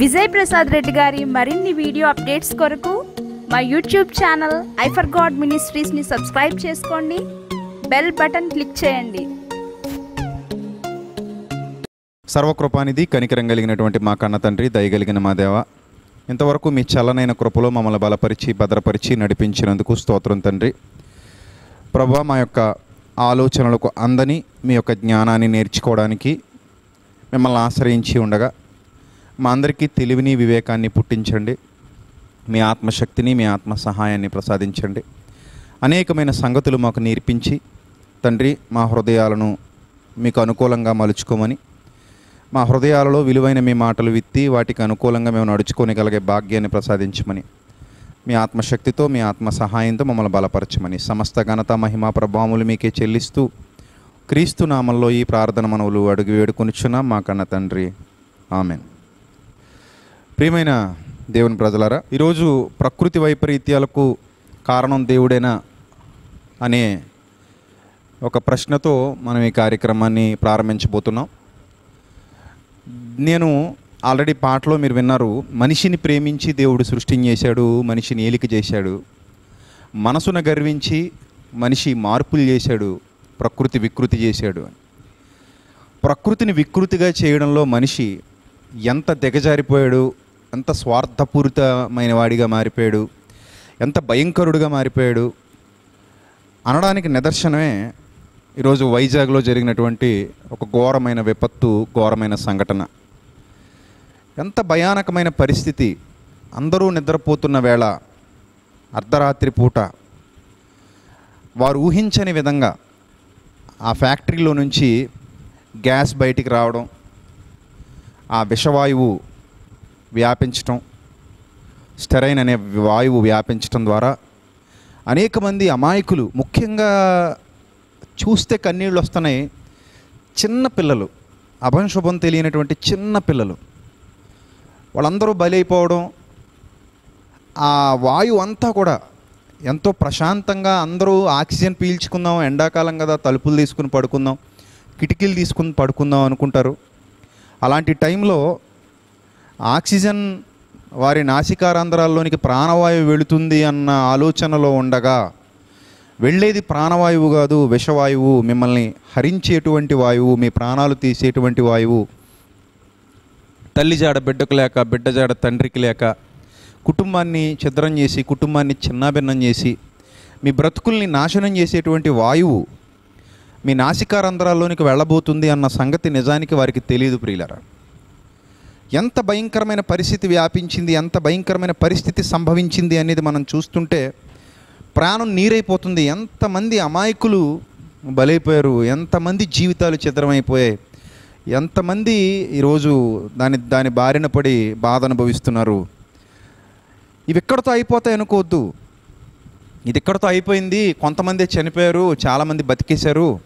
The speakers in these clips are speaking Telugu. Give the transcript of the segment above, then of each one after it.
విజయ్ ప్రసాద్ రెడ్డి గారి మరిన్ని వీడియో అప్డేట్స్ కొరకు మా YouTube channel I for God మినిస్ట్రీస్ని subscribe చేసుకోండి. బెల్ బటన్ క్లిక్ చేయండి. సర్వకృపానిధి కనికరం కలిగినటువంటి మా కన్న తండ్రి దయగలిగిన మా దేవ ఇంతవరకు మీ చల్లనైన కృపలో మమ్మల్ని బలపరిచి భద్రపరిచి నడిపించినందుకు స్తోత్రం తండ్రి. ప్రభా మా యొక్క ఆలోచనలకు అందని మీ యొక్క జ్ఞానాన్ని నేర్చుకోవడానికి మిమ్మల్ని ఆశ్రయించి ఉండగా మా అందరికీ తెలివిని వివేకాన్ని పుట్టించండి. మీ ఆత్మశక్తిని మీ ఆత్మ సహాయాన్ని ప్రసాదించండి. అనేకమైన సంగతులు మాకు నేర్పించి తండ్రి మా హృదయాలను మీకు అనుకూలంగా మలుచుకోమని మా హృదయాలలో విలువైన మీ మాటలు విత్తి వాటికి అనుకూలంగా మేము నడుచుకోనిగలిగే భాగ్యాన్ని ప్రసాదించమని మీ ఆత్మశక్తితో మీ ఆత్మ సహాయంతో మమ్మల్ని బలపరచమని సమస్త ఘనత మహిమా ప్రభావములు మీకే చెల్లిస్తూ క్రీస్తు నామంలో ఈ ప్రార్థన మనవులు అడుగు వేడుకొనిచున్నాం. మా కన్న తండ్రి. ఆమెన్. ప్రియమైన దేవుని ప్రజలారా ఈరోజు ప్రకృతి వైపరీత్యాలకు కారణం దేవుడేనా అనే ఒక ప్రశ్నతో మనం ఈ కార్యక్రమాన్ని ప్రారంభించబోతున్నాం. నేను ఆల్రెడీ పాటలో మీరు విన్నారు మనిషిని ప్రేమించి దేవుడు సృష్టించేశాడు మనిషిని ఏలిక చేశాడు మనసును గర్వించి మనిషి మార్పులు చేశాడు ప్రకృతి వికృతి చేశాడు ప్రకృతిని వికృతిగా చేయడంలో మనిషి ఎంత దిగజారిపోయాడు ఎంత స్వార్థపూరితమైన వాడిగా మారిపోయాడు ఎంత భయంకరుడుగా మారిపోయాడు అనడానికి నిదర్శనమే ఈరోజు వైజాగ్లో జరిగినటువంటి ఒక ఘోరమైన విపత్తు ఘోరమైన సంఘటన. ఎంత భయానకమైన పరిస్థితి అందరూ నిద్రపోతున్న వేళ అర్ధరాత్రి పూట వారు ఊహించని విధంగా ఆ ఫ్యాక్టరీలో నుంచి గ్యాస్ బయటికి రావడం ఆ విషవాయువు వ్యాపించటం స్టెరైన్ అనే వాయువు వ్యాపించటం ద్వారా అనేక మంది అమాయకులు ముఖ్యంగా చూస్తే కన్నీళ్ళు వస్తున్నాయి. చిన్న పిల్లలు అభంశుభం తెలియనటువంటి చిన్న పిల్లలు వాళ్ళందరూ బలైపోవడం ఆ వాయువు అంతా కూడా ఎంతో ప్రశాంతంగా అందరూ ఆక్సిజన్ పీల్చుకుందాం ఎండాకాలం కదా తలుపులు తీసుకుని పడుకుందాం కిటికీలు తీసుకుని పడుకుందాం అనుకుంటారు. అలాంటి టైంలో ఆక్సిజన్ వారి నాసికారంధ్రాల్లోనికి ప్రాణవాయువు వెళుతుంది అన్న ఆలోచనలో ఉండగా వెళ్ళేది ప్రాణవాయువు కాదు విషవాయువు మిమ్మల్ని హరించేటువంటి వాయువు మీ ప్రాణాలు తీసేటువంటి వాయువు. తల్లి జాడ బిడ్డకు లేక బిడ్డ జాడ తండ్రికి లేక కుటుంబాన్ని ఛిద్రం చేసి కుటుంబాన్ని చిన్నాభిన్నం చేసి మీ బ్రతుకుల్ని నాశనం చేసేటువంటి వాయువు మీ నాసికారంధ్రాల్లోనికి వెళ్ళబోతుంది అన్న సంగతి నిజానికి వారికి తెలియదు ప్రియులరా. ఎంత భయంకరమైన పరిస్థితి వ్యాపించింది ఎంత భయంకరమైన పరిస్థితి సంభవించింది అనేది మనం చూస్తుంటే ప్రాణం నీరైపోతుంది. ఎంతమంది అమాయకులు బలైపోయారు ఎంతమంది జీవితాలు చిత్రమైపోయాయి ఎంతమంది ఈరోజు దాని దాని బారిన పడి బాధ అనుభవిస్తున్నారు. ఇవి ఎక్కడితో అయిపోతాయి అనుకోవద్దు. ఇది ఎక్కడితో అయిపోయింది? కొంతమంది చనిపోయారు చాలామంది బతికేశారు.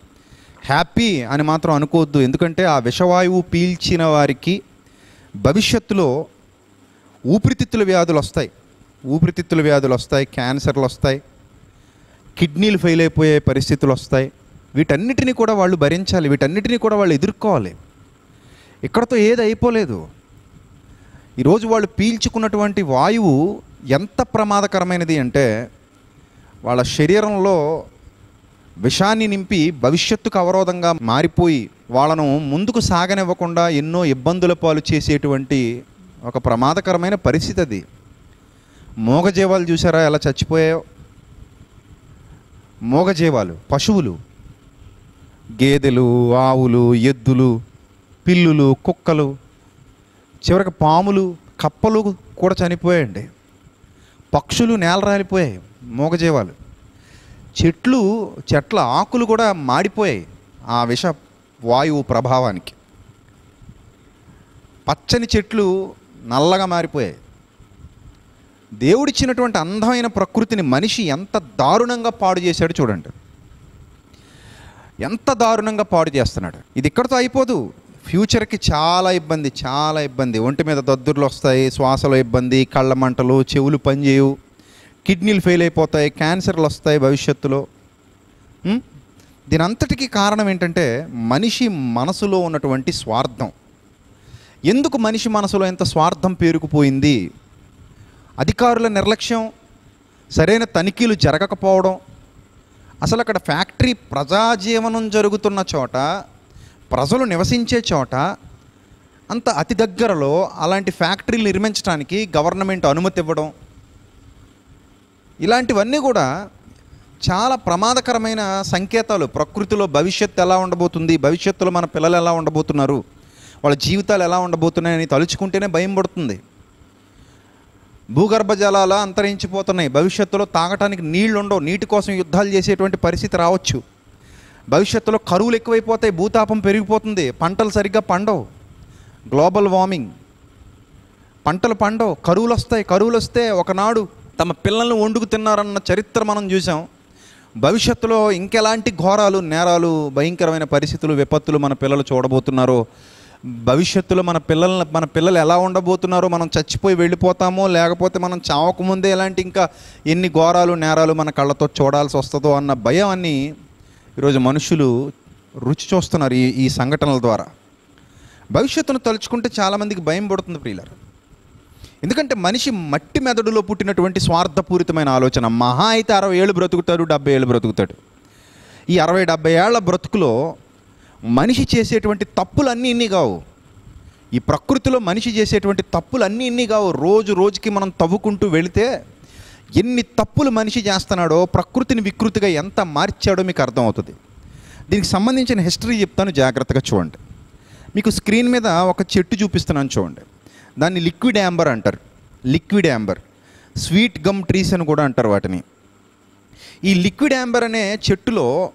హ్యాపీ అని మాత్రం అనుకోవద్దు. ఎందుకంటే ఆ విషవాయువు పీల్చిన వారికి భవిష్యత్తులో ఊపిరితిత్తుల వ్యాధులు వస్తాయి. ఊపిరితిత్తుల వ్యాధులు వస్తాయి క్యాన్సర్లు వస్తాయి కిడ్నీలు ఫెయిల్ అయిపోయే పరిస్థితులు వస్తాయి. వీటన్నిటిని కూడా వాళ్ళు భరించాలి వీటన్నిటిని కూడా వాళ్ళు ఎదుర్కోవాలి. ఇక్కడతో ఏది అయిపోలేదు. ఈరోజు వాళ్ళు పీల్చుకున్నటువంటి వాయువు ఎంత ప్రమాదకరమైనది అంటే వాళ్ళ శరీరంలో విషాన్ని నింపి భవిష్యత్తుకు అవరోధంగా మారిపోయి వాళ్ళను ముందుకు సాగనివ్వకుండా ఎన్నో ఇబ్బందుల పాలు చేసేటువంటి ఒక ప్రమాదకరమైన పరిస్థితి అది. మూగజీవాలు చూసారా ఎలా చచ్చిపోయాయో? మూగజీవాలు పశువులు గేదెలు ఆవులు ఎద్దులు పిల్లులు కుక్కలు చివరికి పాములు కప్పలు కూడా చనిపోయాయండి. పక్షులు నేల రాలిపోయాయి మూగజీవాలు. చెట్లు చెట్ల ఆకులు కూడా మాడిపోయాయి ఆ విష వాయువు ప్రభావానికి. పచ్చని చెట్లు నల్లగా మారిపోయాయి. దేవుడిచ్చినటువంటి అందమైన ప్రకృతిని మనిషి ఎంత దారుణంగా పాడు చేశాడు చూడండి. ఎంత దారుణంగా పాడు చేస్తున్నాడు. ఇది ఇక్కడితో అయిపోదు. ఫ్యూచర్కి చాలా ఇబ్బంది చాలా ఇబ్బంది. ఒంటి మీద దద్దుర్లు వస్తాయి శ్వాసలో ఇబ్బంది కళ్ళ మంటలు చెవులు పనిచేయవు. కిడ్నీలు ఫెయిల్ అయిపోతాయి క్యాన్సర్లు వస్తాయి భవిష్యత్తులో. దీనంతటికీ దీని కారణం ఏంటంటే మనిషి మనసులో ఉన్నటువంటి స్వార్థం. ఎందుకు మనిషి మనసులో ఎంత స్వార్థం పేరుకుపోయింది? అధికారుల నిర్లక్ష్యం సరైన తనిఖీలు జరగకపోవడం అసలు అక్కడ ఫ్యాక్టరీ ప్రజాజీవనం జరుగుతున్న చోట ప్రజలు నివసించే చోట అంత అతి దగ్గరలో అలాంటి ఫ్యాక్టరీలు నిర్మించడానికి గవర్నమెంట్ అనుమతి ఇవ్వడం ఇలాంటివన్నీ కూడా చాలా ప్రమాదకరమైన సంకేతాలు. ప్రకృతిలో భవిష్యత్తు ఎలా ఉండబోతుంది? భవిష్యత్తులో మన పిల్లలు ఎలా ఉండబోతున్నారు? వాళ్ళ జీవితాలు ఎలా ఉండబోతున్నాయని తలుచుకుంటేనే భయం పడుతుంది. భూగర్భ జలాలు అంతరించిపోతున్నాయి. భవిష్యత్తులో తాగటానికి నీళ్ళు ఉండవు. నీటి కోసం యుద్ధాలు చేసేటువంటి పరిస్థితి రావచ్చు. భవిష్యత్తులో కరువులు ఎక్కువైపోతాయి. భూతాపం పెరిగిపోతుంది. పంటలు సరిగ్గా పండవు. Global warming. పంటలు పండవు. కరువులు వస్తాయి. కరువులు వస్తే ఒకనాడు తమ పిల్లల్ని వండుకు తిన్నారన్న చరిత్ర మనం చూసాం భవిష్యత్తులో ఇంకెలాంటి ఘోరాలు నేరాలు భయంకరమైన పరిస్థితులు విపత్తులు మన పిల్లలు చూడబోతున్నారో భవిష్యత్తులో మన పిల్లల్ని మన పిల్లలు ఎలా ఉండబోతున్నారో మనం చచ్చిపోయి వెళ్ళిపోతామో లేకపోతే మనం చావకముందే ఎలాంటి ఇంకా ఎన్ని ఘోరాలు నేరాలు మన కళ్ళతో చూడాల్సి వస్తుందో అన్న భయం అన్ని ఈరోజు మనుషులు రుచి చూస్తున్నారు ఈ ఈ సంఘటనల ద్వారా. భవిష్యత్తును తలుచుకుంటే చాలామందికి భయం పడుతుంది ప్రియులారు. ఎందుకంటే మనిషి మట్టి మెదడులో పుట్టినటువంటి స్వార్థపూరితమైన ఆలోచన మహా అయితే అరవై ఏళ్ళు బ్రతుకుతాడు డెబ్బై ఏళ్ళు బ్రతుకుతాడు. ఈ అరవై డెబ్బై ఏళ్ళ బ్రతుకులో మనిషి చేసేటువంటి తప్పులు అన్నీ ఇన్ని కావు. ఈ ప్రకృతిలో మనిషి చేసేటువంటి తప్పులు అన్నీ ఇన్ని కావు. రోజు రోజుకి మనం తవ్వుకుంటూ వెళితే ఎన్ని తప్పులు మనిషి చేస్తున్నాడో ప్రకృతిని వికృతిగా ఎంత మార్చాడో మీకు అర్థమవుతుంది. దీనికి సంబంధించిన హిస్టరీ చెప్తాను జాగ్రత్తగా చూడండి. మీకు స్క్రీన్ మీద ఒక చెట్టు చూపిస్తున్నాను చూడండి. దాన్ని లిక్విడ్ యాంబర్ అంటారు. Liquid amber. Sweet gum trees అని కూడా అంటారు వాటిని. ఈ లిక్విడ్ యాంబర్ అనే చెట్టులో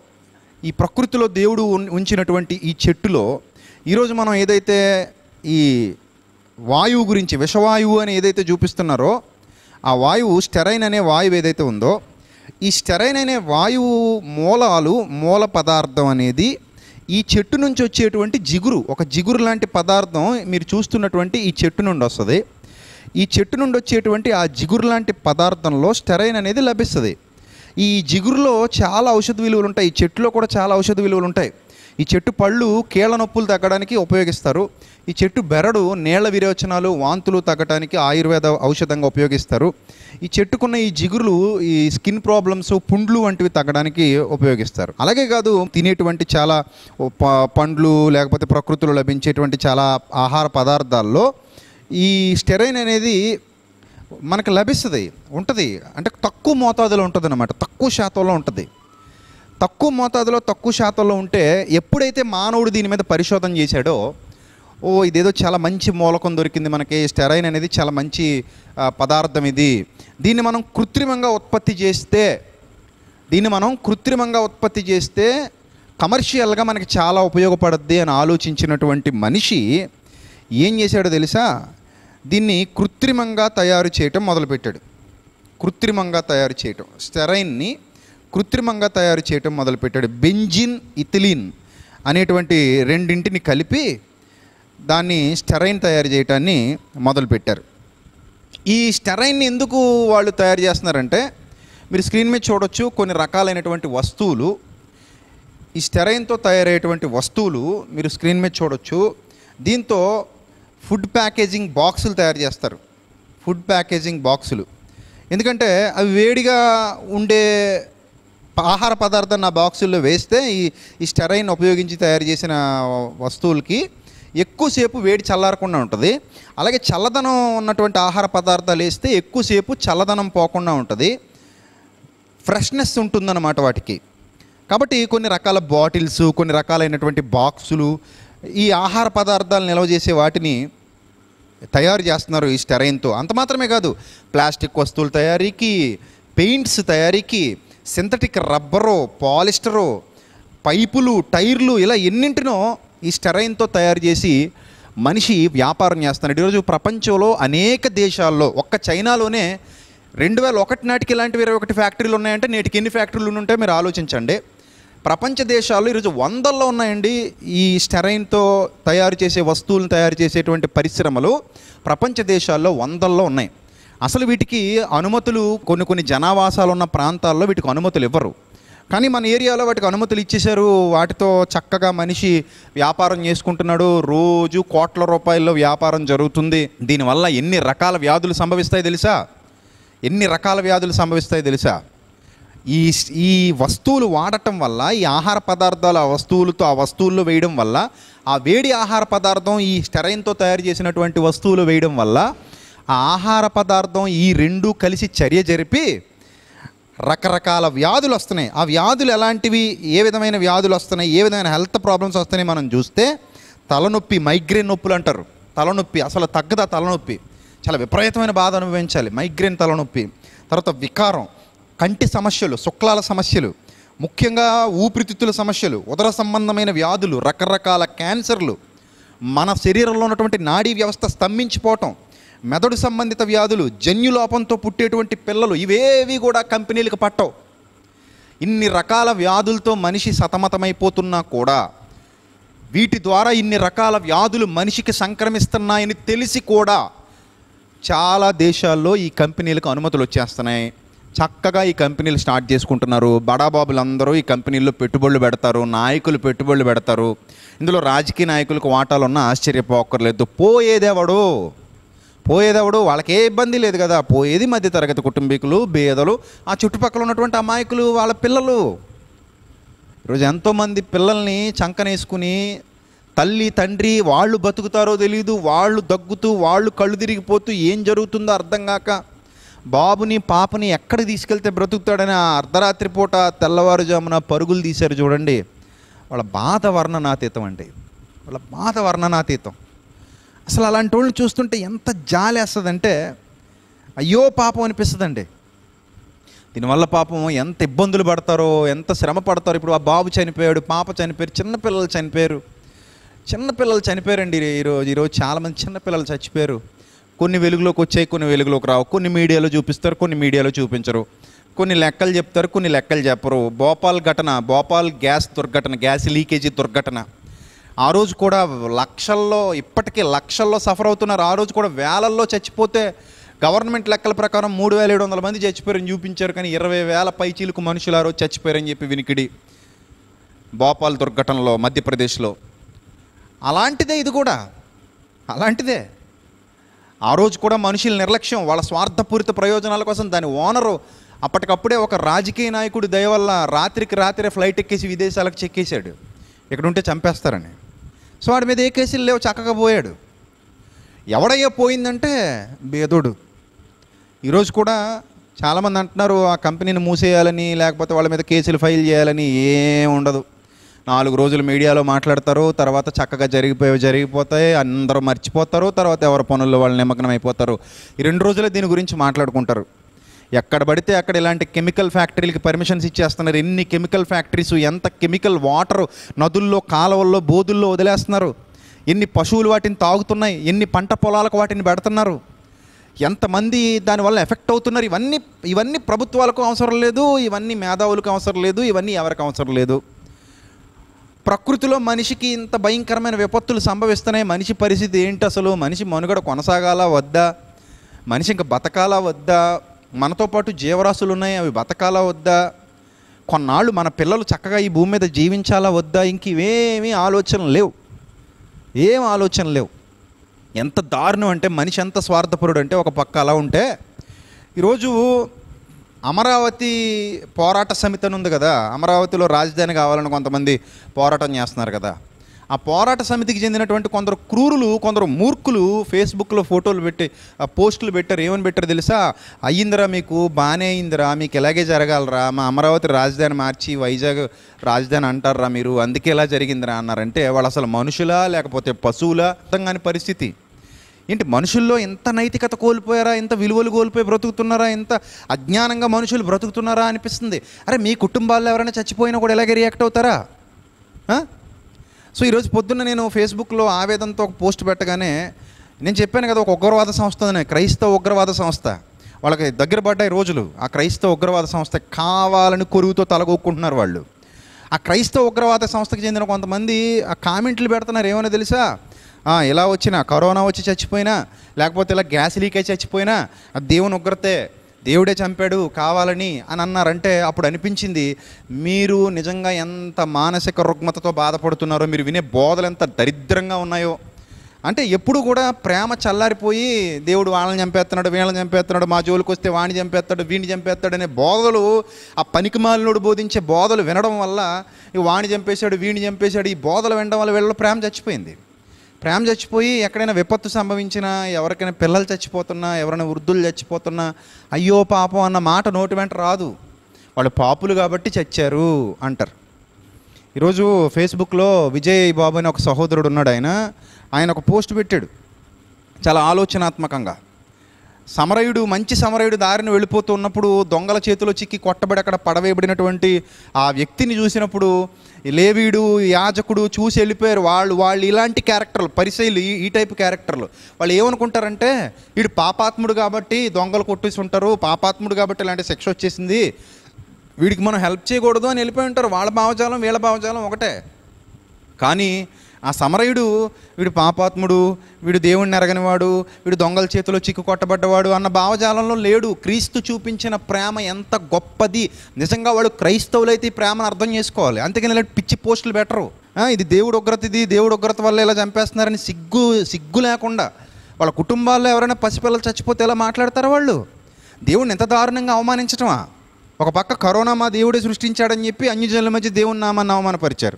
ఈ ప్రకృతిలో దేవుడు ఉంచినటువంటి ఈ చెట్టులో ఈరోజు మనం ఏదైతే ఈ వాయువు గురించి విషవాయువు అని ఏదైతే చూపిస్తున్నారో ఆ వాయువు స్టెరైన్ అనే వాయువు ఏదైతే ఉందో ఈ స్టెరైన్ అనే వాయువు మూలాలు మూల పదార్థం అనేది ఈ చెట్టు నుంచి వచ్చేటువంటి జిగురు ఒక జిగురు లాంటి పదార్థం మీరు చూస్తున్నటువంటి ఈ చెట్టు నుండి వస్తుంది. ఈ చెట్టు నుండి వచ్చేటువంటి ఆ జిగురు లాంటి పదార్థంలో స్టెరైన్ అనేది లభిస్తుంది. ఈ జిగురులో చాలా ఔషధ విలువలు ఉంటాయి. ఈ చెట్టులో కూడా చాలా ఔషధ విలువలు ఉంటాయి. ఈ చెట్టు పళ్ళు కీళ్ళ నొప్పులు తగ్గడానికి ఉపయోగిస్తారు. ఈ చెట్టు బెరడు నీళ్ళ విరేచనాలు వాంతులు తగ్గడానికి ఆయుర్వేద ఔషధంగా ఉపయోగిస్తారు. ఈ చెట్టుకున్న ఈ జిగురులు ఈ స్కిన్ ప్రాబ్లమ్స్ పుండ్లు వంటివి తగ్గడానికి ఉపయోగిస్తారు. అలాగే కాదు తినేటువంటి చాలా పండ్లు లేకపోతే ప్రకృతిలో లభించేటువంటి చాలా ఆహార పదార్థాల్లో ఈ స్టెరైన్ అనేది మనకు లభిస్తుంది ఉంటుంది. అంటే తక్కువ మోతాదులో ఉంటుంది అనమాట తక్కువ శాతంలో ఉంటుంది. తక్కువ మోతాదులో తక్కువ శాతంలో ఉంటే ఎప్పుడైతే మానవుడు దీని మీద పరిశోధన చేశాడో ఓ ఇదేదో చాలా మంచి మూలకం దొరికింది మనకి. స్టెరైన్ అనేది చాలా మంచి పదార్థం ఇది. దీన్ని మనం కృత్రిమంగా ఉత్పత్తి చేస్తే దీన్ని మనం కృత్రిమంగా ఉత్పత్తి చేస్తే కమర్షియల్గా మనకి చాలా ఉపయోగపడుద్ది అని ఆలోచించినటువంటి మనిషి ఏం చేశాడో తెలుసా? దీన్ని కృత్రిమంగా తయారు చేయటం మొదలుపెట్టాడు. కృత్రిమంగా తయారు చేయటం. స్టెరైన్ని కృత్రిమంగా తయారు చేయటం మొదలుపెట్టాడు. బెంజిన్ ఇథిలిన్ అనేటువంటి రెండింటిని కలిపి దాన్ని స్టెరైన్ తయారు చేయటాన్ని మొదలుపెట్టారు. ఈ స్టెరైన్ని ఎందుకు వాళ్ళు తయారు చేస్తున్నారంటే మీరు స్క్రీన్ మీద చూడొచ్చు కొన్ని రకాలైనటువంటి వస్తువులు. ఈ స్టెరైన్తో తయారయ్యేటువంటి వస్తువులు మీరు స్క్రీన్ మీద చూడొచ్చు. దీంతో ఫుడ్ ప్యాకేజింగ్ బాక్సులు తయారు చేస్తారు. ఫుడ్ ప్యాకేజింగ్ బాక్సులు. ఎందుకంటే అవి వేడిగా ఉండే ఆహార పదార్థాన్ని ఆ బాక్సుల్లో వేస్తే ఈ ఈ స్టెరైన్ ఉపయోగించి తయారు చేసిన వస్తువులకి ఎక్కువసేపు వేడి చల్లారకుండా ఉంటుంది. అలాగే చల్లదనం ఉన్నటువంటి ఆహార పదార్థాలు వేస్తే ఎక్కువసేపు చల్లదనం పోకుండా ఉంటుంది. ఫ్రెష్నెస్ ఉంటుందన్నమాట వాటికి. కాబట్టి కొన్ని రకాల బాటిల్స్ కొన్ని రకాలైనటువంటి బాక్సులు ఈ ఆహార పదార్థాలు నిల్వ చేసే వాటిని తయారు చేస్తున్నారు ఈ స్టెరైన్తో. అంత మాత్రమే కాదు ప్లాస్టిక్ వస్తువుల తయారీకి పెయింట్స్ తయారీకి సింథటిక్ రబ్బరు పాలిస్టరు పైపులు టైర్లు ఇలా ఎన్నింటినో ఈ స్టెరైన్తో తయారు చేసి మనిషి వ్యాపారం చేస్తున్నాడు ఈరోజు ప్రపంచంలో అనేక దేశాల్లో ఒక్క చైనాలోనే రెండు వేల ఒకటి నాటికి ఇలాంటివి ఇరవై ఒకటి ఫ్యాక్టరీలు ఉన్నాయంటే నేటికి ఎన్ని ఫ్యాక్టరీలు ఉంటాయో మీరు ఆలోచించండి. ప్రపంచ దేశాల్లో ఈరోజు వందల్లో ఉన్నాయండి ఈ స్టెరైన్తో తయారు చేసే వస్తువులను తయారు చేసేటువంటి పరిశ్రమలు ప్రపంచ దేశాల్లో వందల్లో ఉన్నాయి. అసలు వీటికి అనుమతులు కొన్ని కొన్ని జనావాసాలు ఉన్న ప్రాంతాల్లో వీటికి అనుమతులు ఇవ్వరు. కానీ మన ఏరియాలో వాటికి అనుమతులు ఇచ్చేశారు. వాటితో చక్కగా మనిషి వ్యాపారం చేసుకుంటున్నాడు. రోజు కోట్ల రూపాయల్లో వ్యాపారం జరుగుతుంది. దీనివల్ల ఎన్ని రకాల వ్యాధులు సంభవిస్తాయి తెలుసా? ఎన్ని రకాల వ్యాధులు సంభవిస్తాయి తెలుసా? ఈ ఈ వస్తువులు వాడటం వల్ల ఈ ఆహార పదార్థాలు ఆ వస్తువులతో ఆ వస్తువుల్లో వేయడం వల్ల ఆ వేడి ఆహార పదార్థం ఈ స్టెరైన్తో తయారు చేసినటువంటి వస్తువులు వేయడం వల్ల ఆ ఆహార పదార్థం ఈ రెండు కలిసి చర్య జరిపి రకరకాల వ్యాధులు వస్తున్నాయి. ఆ వ్యాధులు ఎలాంటివి ఏ విధమైన వ్యాధులు వస్తున్నాయి ఏ విధమైన హెల్త్ ప్రాబ్లమ్స్ వస్తున్నాయి మనం చూస్తే తలనొప్పి మైగ్రేన్ నొప్పులు అంటారు. తలనొప్పి అసలు తగ్గదా తలనొప్పి? చాలా విపరీతమైన బాధ అనుభవించాలి. మైగ్రేన్ తలనొప్పి. తర్వాత వికారం కంటి సమస్యలు శుక్లాల సమస్యలు ముఖ్యంగా ఊపిరితిత్తుల సమస్యలు ఉదర సంబంధమైన వ్యాధులు రకరకాల క్యాన్సర్లు మన శరీరంలో ఉన్నటువంటి నాడీ వ్యవస్థ స్తంభించిపోవటం మెదడు సంబంధిత వ్యాధులు జన్యులోపంతో పుట్టేటువంటి పిల్లలు ఇవేవి కూడా కంపెనీలకు పట్టవు. ఇన్ని రకాల వ్యాధులతో మనిషి సతమతమైపోతున్నా కూడా వీటి ద్వారా ఇన్ని రకాల వ్యాధులు మనిషికి సంక్రమిస్తున్నాయని తెలిసి కూడా చాలా దేశాల్లో ఈ కంపెనీలకు అనుమతులు వచ్చేస్తున్నాయి. చక్కగా ఈ కంపెనీలు స్టార్ట్ చేసుకుంటున్నారు. బడాబాబులు అందరూ ఈ కంపెనీల్లో పెట్టుబడులు పెడతారు నాయకులు పెట్టుబడులు పెడతారు. ఇందులో రాజకీయ నాయకులకు వాటాలు ఉన్నా ఆశ్చర్యపోక్కర్లేదు పోయేదేవాడు? పోయేదేవాడు? వాళ్ళకి ఏ ఇబ్బంది లేదు కదా. పోయేది మధ్యతరగతి కుటుంబీకులు బేదలు ఆ చుట్టుపక్కల ఉన్నటువంటి అమాయకులు వాళ్ళ పిల్లలు. ఈరోజు ఎంతోమంది పిల్లల్ని చంకనేసుకుని తల్లి తండ్రి వాళ్ళు బతుకుతారో తెలియదు వాళ్ళు దగ్గుతూ వాళ్ళు కళ్ళు తిరిగిపోతూ ఏం జరుగుతుందో అర్థం కాక బాబుని పాపని ఎక్కడ తీసుకెళ్తే బ్రతుకుతాడని ఆ అర్ధరాత్రి పూట తెల్లవారుజామున పరుగులు తీశారు చూడండి. వాళ్ళ బాధ వర్ణనాతీతం అండి. వాళ్ళ బాధ వర్ణనాతీతం. అసలు అలాంటి వాళ్ళు చూస్తుంటే ఎంత జాలి వేస్తుందంటే అయ్యో పాపం అనిపిస్తుందండి. దీనివల్ల పాపం ఎంత ఇబ్బందులు పడతారో ఎంత శ్రమ పడతారో ఇప్పుడు ఆ బాబు చనిపోయాడు పాప చనిపోయారు చిన్నపిల్లలు చనిపోయారు. చిన్నపిల్లలు చనిపోయారండి ఈరోజు ఈరోజు చాలామంది చిన్నపిల్లలు చచ్చిపోయారు. కొన్ని వెలుగులోకి వచ్చాయి కొన్ని వెలుగులోకి రావు. కొన్ని మీడియాలో చూపిస్తారు కొన్ని మీడియాలో చూపించరు. కొన్ని లెక్కలు చెప్తారు కొన్ని లెక్కలు చెప్పరు. భోపాల్ ఘటన భోపాల్ గ్యాస్ దుర్ఘటన గ్యాస్ లీకేజీ దుర్ఘటన. ఆ రోజు కూడా లక్షల్లో ఇప్పటికీ లక్షల్లో సఫర్ అవుతున్నారు. ఆ రోజు కూడా వేలల్లో చచ్చిపోతే గవర్నమెంట్ లెక్కల ప్రకారం మూడు వేల ఏడు వందల మంది చచ్చిపోయారని చూపించారు. కానీ ఇరవై వేల పైచీలకు మనుషులు ఆ రోజు చచ్చిపోయారని చెప్పి వినికిడి. భోపాల్ దుర్ఘటనలో మధ్యప్రదేశ్లో. అలాంటిదే ఇది కూడా. అలాంటిదే. ఆ రోజు కూడా మనుషుల నిర్లక్ష్యం వాళ్ళ స్వార్థపూరిత ప్రయోజనాల కోసం దాని ఓనరు అప్పటికప్పుడే ఒక రాజకీయ నాయకుడి దయ వల్ల రాత్రికి రాత్రే ఫ్లైట్ ఎక్కేసి విదేశాలకు చెక్కేశాడు. ఇక్కడ ఉంటే చంపేస్తారని. సో వాడి మీద ఏ కేసులు లేవు చక్కగా పోయాడు. ఎవడయ్యా పోయిందంటే బేదోడు. ఈరోజు కూడా చాలామంది అంటున్నారు ఆ కంపెనీని మూసేయాలని లేకపోతే వాళ్ళ మీద కేసులు ఫైల్ చేయాలని ఏం ఉండదు. నాలుగు రోజులు మీడియాలో మాట్లాడతారు తర్వాత చక్కగా జరిగిపోయి జరిగిపోతాయి అందరూ మర్చిపోతారు తర్వాత ఎవరి పనుల్లో వాళ్ళు నిమగ్నం అయిపోతారు ఈ రెండు రోజులే దీని గురించి మాట్లాడుకుంటారు. ఎక్కడ పడితే అక్కడ ఇలాంటి కెమికల్ ఫ్యాక్టరీలకి పర్మిషన్స్ ఇచ్చేస్తున్నారు. ఎన్ని కెమికల్ ఫ్యాక్టరీస్ ఎంత కెమికల్ వాటర్ నదుల్లో కాలువల్లో బోధుల్లో వదిలేస్తున్నారు. ఎన్ని పశువులు వాటిని తాగుతున్నాయి ఎన్ని పంట పొలాలకు వాటిని పెడుతున్నారు. ఎంతమంది దానివల్ల ఎఫెక్ట్ అవుతున్నారు. ఇవన్నీ ఇవన్నీ ప్రభుత్వాలకు అవసరం లేదు ఇవన్నీ మేధావులకు అవసరం లేదు ఇవన్నీ ఎవరికి అవసరం లేదు. ప్రకృతిలో మనిషికి ఇంత భయంకరమైన విపత్తులు సంభవిస్తున్నాయి. మనిషి పరిస్థితి ఏంటి అసలు? మనిషి మనుగడ కొనసాగాలా వద్దా? మనిషి ఇంకా బతకాలా వద్దా? మనతో పాటు జీవరాశులు ఉన్నాయి అవి బతకాలా వద్దా? కొన్నాళ్ళు మన పిల్లలు చక్కగా ఈ భూమి మీద జీవించాలా వద్దా? ఇంక ఇవేమీ ఆలోచనలు లేవు. ఏం ఆలోచనలు లేవు. ఎంత దారుణం అంటే మనిషి ఎంత స్వార్థపరుడు అంటే ఒక పక్క అలా ఉంటే ఈరోజు అమరావతి పోరాట సమితి అని ఉంది కదా అమరావతిలో రాజధాని కావాలని కొంతమంది పోరాటం చేస్తున్నారు కదా. ఆ పోరాట సమితికి చెందినటువంటి కొందరు క్రూరులు కొందరు మూర్ఖులు ఫేస్బుక్లో ఫోటోలు పెట్టి ఆ పోస్టులు పెట్టారు. ఏమని పెట్టారు తెలుసా? అయ్యిందిరా మీకు బాగానే అయిందిరా మీకు ఇలాగే జరగాలరా మా అమరావతి రాజధాని మార్చి వైజాగ్ రాజధాని అంటారా మీరు అందుకే ఇలా జరిగిందిరా అన్నారంటే వాళ్ళు అసలు మనుషులా లేకపోతే పశువులా? అర్థం కాని పరిస్థితి. ఏంటి మనుషుల్లో ఎంత నైతికత కోల్పోయారా? ఎంత విలువలు కోల్పోయి బ్రతుకుతున్నారా? ఎంత అజ్ఞానంగా మనుషులు బ్రతుకుతున్నారా? అనిపిస్తుంది. అరే మీ కుటుంబాల్లో ఎవరైనా చచ్చిపోయినా కూడా ఎలాగే రియాక్ట్ అవుతారా? సో ఈరోజు పొద్దున్న నేను ఫేస్బుక్లో ఆవేదనతో ఒక పోస్ట్ పెట్టగానే నేను చెప్పాను కదా ఒక ఉగ్రవాద సంస్థ క్రైస్తవ ఉగ్రవాద సంస్థ. వాళ్ళకి దగ్గర పడ్డాయి రోజులు. ఆ క్రైస్తవ ఉగ్రవాద సంస్థ కావాలని కొరువుతో తలగొక్కుంటున్నారు వాళ్ళు. ఆ క్రైస్తవ ఉగ్రవాద సంస్థకి చెందిన కొంతమంది ఆ కామెంట్లు పెడుతున్నారు. ఏమైనా తెలుసా? ఇలా వచ్చినా కరోనా వచ్చి చచ్చిపోయినా లేకపోతే ఇలా గ్యాస్ లీక్ అయి చచ్చిపోయినా ఆ దేవుని ఉగ్రతే దేవుడే చంపాడు కావాలని అని అన్నారంటే అప్పుడు అనిపించింది మీరు నిజంగా ఎంత మానసిక రుగ్మతతో బాధపడుతున్నారో మీరు వినే బోధలు ఎంత దరిద్రంగా ఉన్నాయో. అంటే ఎప్పుడు కూడా ప్రేమ చల్లారిపోయి దేవుడు వాళ్ళని చంపేస్తున్నాడు వీళ్ళని చంపేస్తున్నాడు మా జోలికి వస్తే వాణ్ణి చంపేస్తాడు వీణ్ణి చంపేస్తాడు అనే బోధలు ఆ పనికిమాలినోడు బోధించే బోధలు వినడం వల్ల ఈ వాణ్ణి చంపేశాడు వీణి చంపేశాడు ఈ బోధలు వినడం వల్ల వీళ్ళలో ప్రేమ చచ్చిపోయింది. ప్రేమ చచ్చిపోయి ఎక్కడైనా విపత్తు సంభవించినా ఎవరికైనా పిల్లలు చచ్చిపోతున్నా ఎవరైనా వృద్ధులు చచ్చిపోతున్నా అయ్యో పాపం అన్న మాట నోటి వెంట రాదు. వాళ్ళు పాపులు కాబట్టి చచ్చారు అంటారు. ఈరోజు ఫేస్బుక్లో విజయ్ బాబు అని ఒక సహోదరుడు ఉన్నాడు ఆయన. ఆయన ఒక పోస్ట్ పెట్టాడు. చాలా ఆలోచనాత్మకంగా. సమరయుడు మంచి సమరయుడు దారిని వెళ్ళిపోతూ ఉన్నప్పుడు దొంగల చేతిలో చిక్కి కొట్టబడి అక్కడ పడవేయబడినటువంటి ఆ వ్యక్తిని చూసినప్పుడు లేవీడు యాజకుడు చూసి వెళ్ళిపోయారు. వాళ్ళు వాళ్ళు ఇలాంటి క్యారెక్టర్లు పరిశైలు ఈ టైప్ క్యారెక్టర్లు. వాళ్ళు ఏమనుకుంటారంటే వీడు పాపాత్ముడు కాబట్టి దొంగలు కొట్టేసి ఉంటారు పాపాత్ముడు కాబట్టి ఇలాంటి శిక్ష వచ్చేసింది. వీడికి మనం హెల్ప్ చేయకూడదు అని వెళ్ళిపోయి ఉంటారు. వాళ్ళ భావజాలం వీళ్ళ భావజాలం ఒకటే. కానీ ఆ సమరయుడు వీడు పాపాత్ముడు వీడు దేవుణ్ణి ఎరగనివాడు వీడు దొంగల చేతిలో చిక్కు కొట్టబడ్డవాడు అన్న భావజాలంలో లేడు. క్రీస్తు చూపించిన ప్రేమ ఎంత గొప్పది? నిజంగా వాడు క్రైస్తవులైతే ఈ ప్రేమను అర్థం చేసుకోవాలి. అంతేకాని ఇలాంటి పిచ్చి పోస్టులు బెటరు ఇది దేవుడు ఉగ్రత ఇది దేవుడు ఉగ్రత వల్ల ఇలా చంపేస్తున్నారని సిగ్గు సిగ్గు లేకుండా. వాళ్ళ కుటుంబాల్లో ఎవరైనా పసిపిల్లలు చచ్చిపోతే ఎలా మాట్లాడతారు వాళ్ళు? దేవుడిని ఎంత దారుణంగా అవమానించటమా? ఒక పక్క కరోనా మా దేవుడే సృష్టించాడని చెప్పి అన్యజనుల మధ్య దేవుని నామాన్ని అవమానపరిచారు.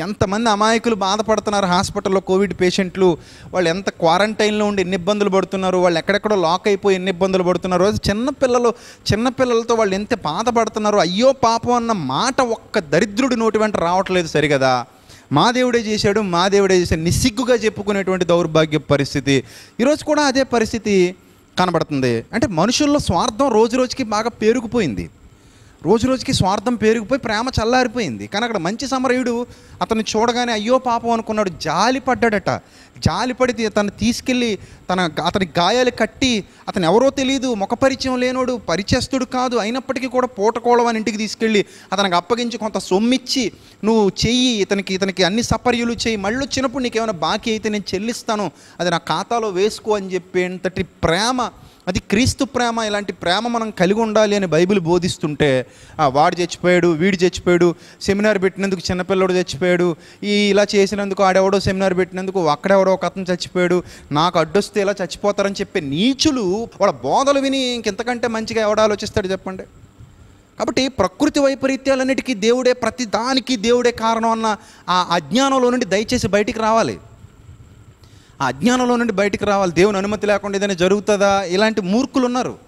ఎంతమంది అమాయకులు బాధపడుతున్నారు హాస్పిటల్లో కోవిడ్ పేషెంట్లు? వాళ్ళు ఎంత క్వారంటైన్లో ఉండి ఎన్ని ఇబ్బందులు పడుతున్నారు? వాళ్ళు ఎక్కడెక్కడో లాక్ అయిపోయి ఎన్ని ఇబ్బందులు పడుతున్నారు? చిన్నపిల్లలు చిన్నపిల్లలతో వాళ్ళు ఎంత బాధపడుతున్నారు? అయ్యో పాపం అన్న మాట ఒక్క దరిద్రుడి నోటి వెంట రావట్లేదు సరిగదా? మా దేవుడే చేశాడు మా దేవుడే చేశాడు. నిస్సిగ్గుగా చెప్పుకునేటువంటి దౌర్భాగ్య పరిస్థితి. ఈరోజు కూడా అదే పరిస్థితి కనబడుతుంది. అంటే మనుషుల్లో స్వార్థం రోజు రోజుకి బాగా పేరుకుపోయింది. రోజు రోజుకి స్వార్థం పేరుకుపోయి ప్రేమ చల్లారిపోయింది. కానీ అక్కడ మంచి సమరయుడు అతను చూడగానే అయ్యో పాపం అనుకున్నాడు. జాలి పడ్డాడట. జాలి పడి తను తీసుకెళ్ళి తన అతని గాయాలు కట్టి అతను ఎవరో తెలియదు ముఖ పరిచయం లేనోడు పరిచయస్తుడు కాదు. అయినప్పటికీ కూడా పూటకోళవని ఇంటికి తీసుకెళ్ళి అతనికి అప్పగించి కొంత సొమ్మిచ్చి నువ్వు చెయ్యి ఇతనికి ఇతనికి అన్ని సపర్యులు చెయ్యి. మళ్ళీ వచ్చినప్పుడు నీకు ఏమైనా బాకీ అయితే నేను చెల్లిస్తాను. అది నా ఖాతాలో వేసుకో అని చెప్పేంతటి ప్రేమ అది క్రీస్తు ప్రేమ ఇలాంటి ప్రేమ మనం కలిగి ఉండాలి అని బైబిల్ బోధిస్తుంటే వాడు చచ్చిపోయాడు వీడు చచ్చిపోయాడు సెమినార్ పెట్టినందుకు చిన్నపిల్లడు చచ్చిపోయాడు ఈ ఇలా చేసినందుకు ఆడెవడో సెమినార్ పెట్టినందుకు అక్కడెవడో ఒక అతను చచ్చిపోయాడు నాకు అడ్డొస్తే ఇలా చచ్చిపోతారని చెప్పే నీచులు వాళ్ళ బోధలు విని ఇంకెంతకంటే మంచిగా ఎవడ ఆలోచిస్తాడు చెప్పండి? కాబట్టి ప్రకృతి వైపరీత్యాలన్నిటికీ దేవుడే ప్రతి దానికి దేవుడే కారణం అన్న ఆ అజ్ఞానంలో నుండి దయచేసి బయటికి రావాలి. ఆ అజ్ఞానంలో నుండి బయటికి రావాలి. దేవుని అనుమతి లేకుండా ఏదైనా జరుగుతుందా? ఇలాంటి మూర్ఖులు ఉన్నారు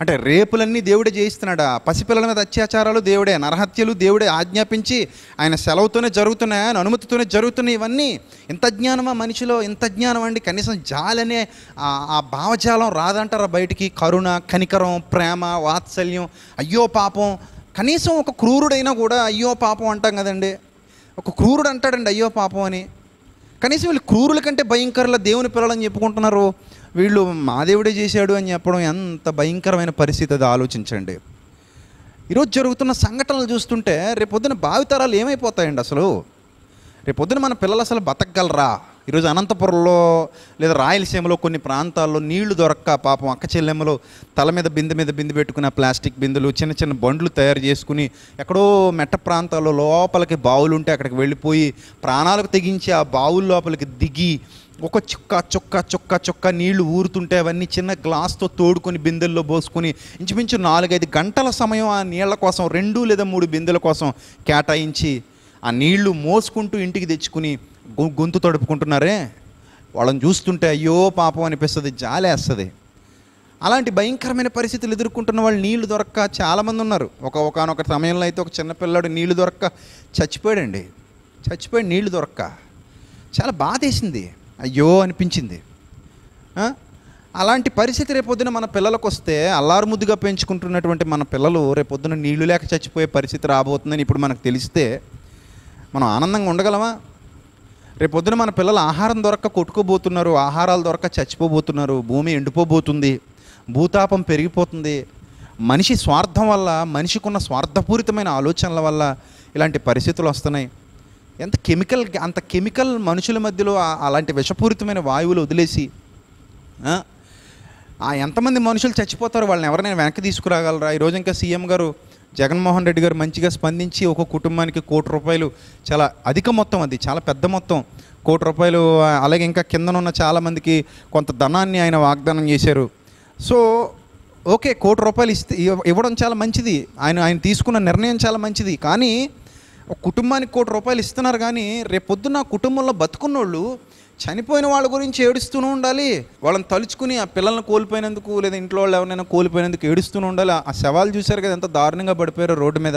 అంటే రేపులన్నీ దేవుడే చేయిస్తున్నాడా పసిపిల్లల మీద అత్యాచారాలు దేవుడే నరహత్యలు దేవుడే ఆజ్ఞాపించి ఆయన సెలవుతోనే జరుగుతున్నాయి? ఆయన అనుమతితోనే జరుగుతున్నాయి ఇవన్నీ. ఇంత జ్ఞానమా మనిషిలో? ఇంత జ్ఞానం అండి. కనీసం జాలనే ఆ- ఆ భావజాలం రాదంటారా బయటికి? కరుణ కనికరం ప్రేమ వాత్సల్యం. అయ్యో పాపం. కనీసం ఒక క్రూరుడైనా కూడా అయ్యో పాపం అంటాం కదండి. ఒక క్రూరుడు అంటాడండి అయ్యో పాపం అని. కనీసం వీళ్ళు క్రూరుల కంటే భయంకరుల దేవుని పిల్లలని చెప్పుకుంటున్నారు వీళ్ళు మా దేవుడే చేశాడు అని చెప్పడం ఎంత భయంకరమైన పరిస్థితి అది ఆలోచించండి. ఈరోజు జరుగుతున్న సంఘటనలు చూస్తుంటే రేపొద్దున భావితరాలు ఏమైపోతాయండి అసలు? రేపొద్దున మన పిల్లలు అసలు బతకగలరా? ఈరోజు అనంతపురంలో లేదా రాయలసీమలో కొన్ని ప్రాంతాల్లో నీళ్ళు దొరక్క పాపం అక్క చెల్లెమ్మలు తల మీద బిందె మీద బిందె పెట్టుకున్న ప్లాస్టిక్ బిందెలు చిన్న చిన్న బండ్లు తయారు చేసుకుని ఎక్కడో మెట్ట ప్రాంతాల్లో లోపలికి బావులు ఉంటే అక్కడికి వెళ్ళిపోయి ప్రాణాలకు తెగించి ఆ బావుల లోపలికి దిగి ఒక చుక్క చుక్క చుక్క చుక్క నీళ్ళు ఊరుతుంటే అవన్నీ చిన్న గ్లాస్తో తోడుకొని బిందెల్లో పోసుకొని ఇంచుమించు నాలుగైదు గంటల సమయం ఆ నీళ్ళ కోసం రెండు లేదా మూడు బిందెల కోసం కేటాయించి ఆ నీళ్ళు మోసుకుంటూ ఇంటికి తెచ్చుకుని గొంతు తడుపుకుంటున్నారే? వాళ్ళని చూస్తుంటే అయ్యో పాపం అనిపిస్తుంది జాలేస్తుంది. అలాంటి భయంకరమైన పరిస్థితులు ఎదుర్కొంటున్న వాళ్ళు నీళ్ళు దొరక్క చాలామంది ఉన్నారు ఒక ఒకనొక సమయంలో అయితే ఒక చిన్నపిల్లాడు నీళ్ళు దొరక్క చచ్చిపోయాడండి. చచ్చిపోయి నీళ్ళు దొరక్క. చాలా బాధేసింది. అయ్యో అనిపించింది. అలాంటి పరిస్థితి రేపొద్దున మన పిల్లలకు వస్తే అల్లారుముద్దుగా పెంచుకుంటున్నటువంటి మన పిల్లలు రేపొద్దున నీళ్ళు లేక చచ్చిపోయే పరిస్థితి రాబోతుందని ఇప్పుడు మనకు తెలిస్తే మనం ఆనందంగా ఉండగలమా? రేపొద్దున మన పిల్లలు ఆహారం దొరక్క కొట్టుకోబోతున్నారు ఆహారాలు దొరక్క చచ్చిపోబోతున్నారు భూమి ఎండిపోబోతుంది భూతాపం పెరిగిపోతుంది. మనిషి స్వార్థం వల్ల మనిషికున్న స్వార్థపూరితమైన ఆలోచనల వల్ల ఇలాంటి పరిస్థితులు వస్తున్నాయి. ఎంత కెమికల్ అంత కెమికల్ మనుషుల మధ్యలో అలాంటి విషపూరితమైన వాయువులు వదిలేసి ఆ ఎంతమంది మనుషులు చచ్చిపోతారు వాళ్ళని ఎవరైనా వెనక్కి తీసుకురాగలరా? ఈరోజు ఇంకా సీఎం గారు జగన్మోహన్ రెడ్డి గారు మంచిగా స్పందించి ఒక కుటుంబానికి కోటి రూపాయలు చాలా అధిక మొత్తం అది చాలా పెద్ద మొత్తం కోటి రూపాయలు అలాగే ఇంకా కిందనున్న చాలామందికి కొంత ధనాన్ని ఆయన వాగ్దానం చేశారు. సో ఓకే కోటి రూపాయలు ఇస్తే ఇవ్వడం చాలా మంచిది. ఆయన ఆయన తీసుకున్న నిర్ణయం చాలా మంచిది. కానీ ఒక కుటుంబానికి కోటి రూపాయలు ఇస్తున్నారు కానీ రేపొద్దున కుటుంబంలో బతుకున్నోళ్ళు చనిపోయిన వాళ్ళ గురించి ఏడుస్తూనే ఉండాలి. వాళ్ళని తలుచుకుని ఆ పిల్లల్ని కోల్పోయినందుకు లేదా ఇంట్లో వాళ్ళు ఎవరైనా కోల్పోయినందుకు ఏడుస్తూనే ఉండాలి. ఆ శవాలు చూశారు కదా ఎంత దారుణంగా పడిపోయారో రోడ్డు మీద.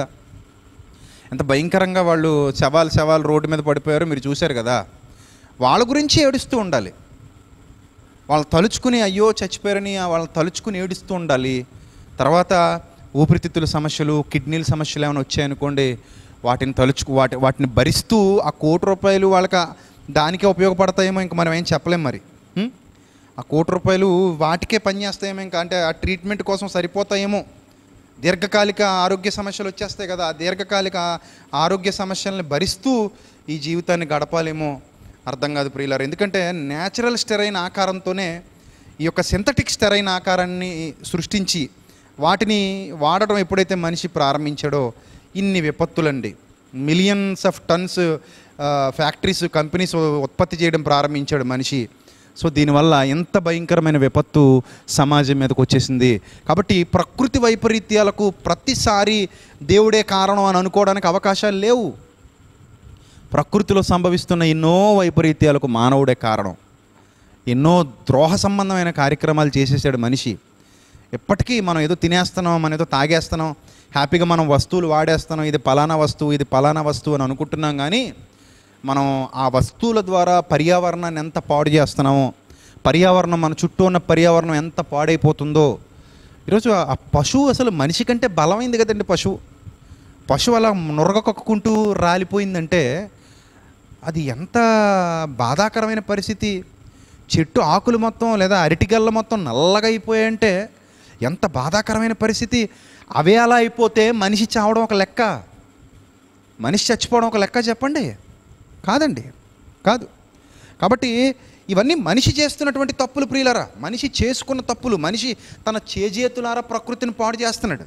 ఎంత భయంకరంగా వాళ్ళు శవాలు శవాలు రోడ్డు మీద పడిపోయారో మీరు చూశారు కదా. వాళ్ళ గురించి ఏడుస్తూ ఉండాలి. వాళ్ళు తలుచుకుని అయ్యో చచ్చిపోయారని వాళ్ళని తలుచుకుని ఏడుస్తూ ఉండాలి. తర్వాత ఊపిరితిత్తుల సమస్యలు కిడ్నీల సమస్యలు ఏమైనా వచ్చాయనుకోండి వాటిని తలుచుకు వాటి వాటిని భరిస్తూ ఆ కోటి రూపాయలు వాళ్ళకి దానికే ఉపయోగపడతాయేమో ఇంక మనం ఏం చెప్పలేం మరి. ఆ కోటి రూపాయలు వాటికే పనిచేస్తాయేమో ఇంకా అంటే ఆ ట్రీట్మెంట్ కోసం సరిపోతాయేమో. దీర్ఘకాలిక ఆరోగ్య సమస్యలు వచ్చేస్తాయి కదా ఆ దీర్ఘకాలిక ఆరోగ్య సమస్యల్ని భరిస్తూ ఈ జీవితాన్ని గడపాలేమో అర్థం కాదు ప్రియులారు. ఎందుకంటే న్యాచురల్ స్టెరైన్ ఆకారంతోనే ఈ యొక్క సింథటిక్ స్టెరైన్ ఆకారాన్ని సృష్టించి వాటిని వాడడం ఎప్పుడైతే మనిషి ప్రారంభించాడో ఇన్ని విపత్తులండి. Millions of tons factories companies ఉత్పత్తి చేయడం ప్రారంభించాడు మనిషి. సో దీనివల్ల ఎంత భయంకరమైన విపత్తు సమాజం మీదకు వచ్చేసింది. కాబట్టి ప్రకృతి వైపరీత్యాలకు ప్రతిసారి దేవుడే కారణం అని అనుకోవడానికి అవకాశాలు లేవు. ప్రకృతిలో సంభవిస్తున్న ఎన్నో వైపరీత్యాలకు మానవుడే కారణం. ఎన్నో ద్రోహ సంబంధమైన కార్యక్రమాలు చేసేసాడు మనిషి. ఎప్పటికీ మనం ఏదో తినేస్తున్నాం మనం ఏదో తాగేస్తున్నాం హ్యాపీగా మనం వస్తువులు వాడేస్తున్నాం ఇది పలానా వస్తువు ఇది పలానా వస్తువు అని అనుకుంటున్నాం కానీ మనం ఆ వస్తువుల ద్వారా పర్యావరణాన్ని ఎంత పాడు చేస్తున్నామో పర్యావరణం మన చుట్టూ ఉన్న పర్యావరణం ఎంత పాడైపోతుందో. ఈరోజు ఆ పశువు అసలు మనిషి కంటే బలమైంది కదండి పశువు. పశువు అలా నురగకొక్కుంటూ రాలిపోయిందంటే అది ఎంత బాధాకరమైన పరిస్థితి. చెట్టు ఆకులు మొత్తం లేదా అరటిగల్ల మొత్తం నల్లగా అయిపోయాయంటే ఎంత బాధాకరమైన పరిస్థితి. అవే అలా అయిపోతే మనిషి చావడం ఒక లెక్క. మనిషి చచ్చిపోవడం ఒక లెక్క చెప్పండి. కాదండి. కాదు. కాబట్టి ఇవన్నీ మనిషి చేస్తున్నటువంటి తప్పులు ప్రియులరా. మనిషి చేసుకున్న తప్పులు మనిషి తన చేజేతులారా ప్రకృతిని పాడు చేస్తున్నాడు.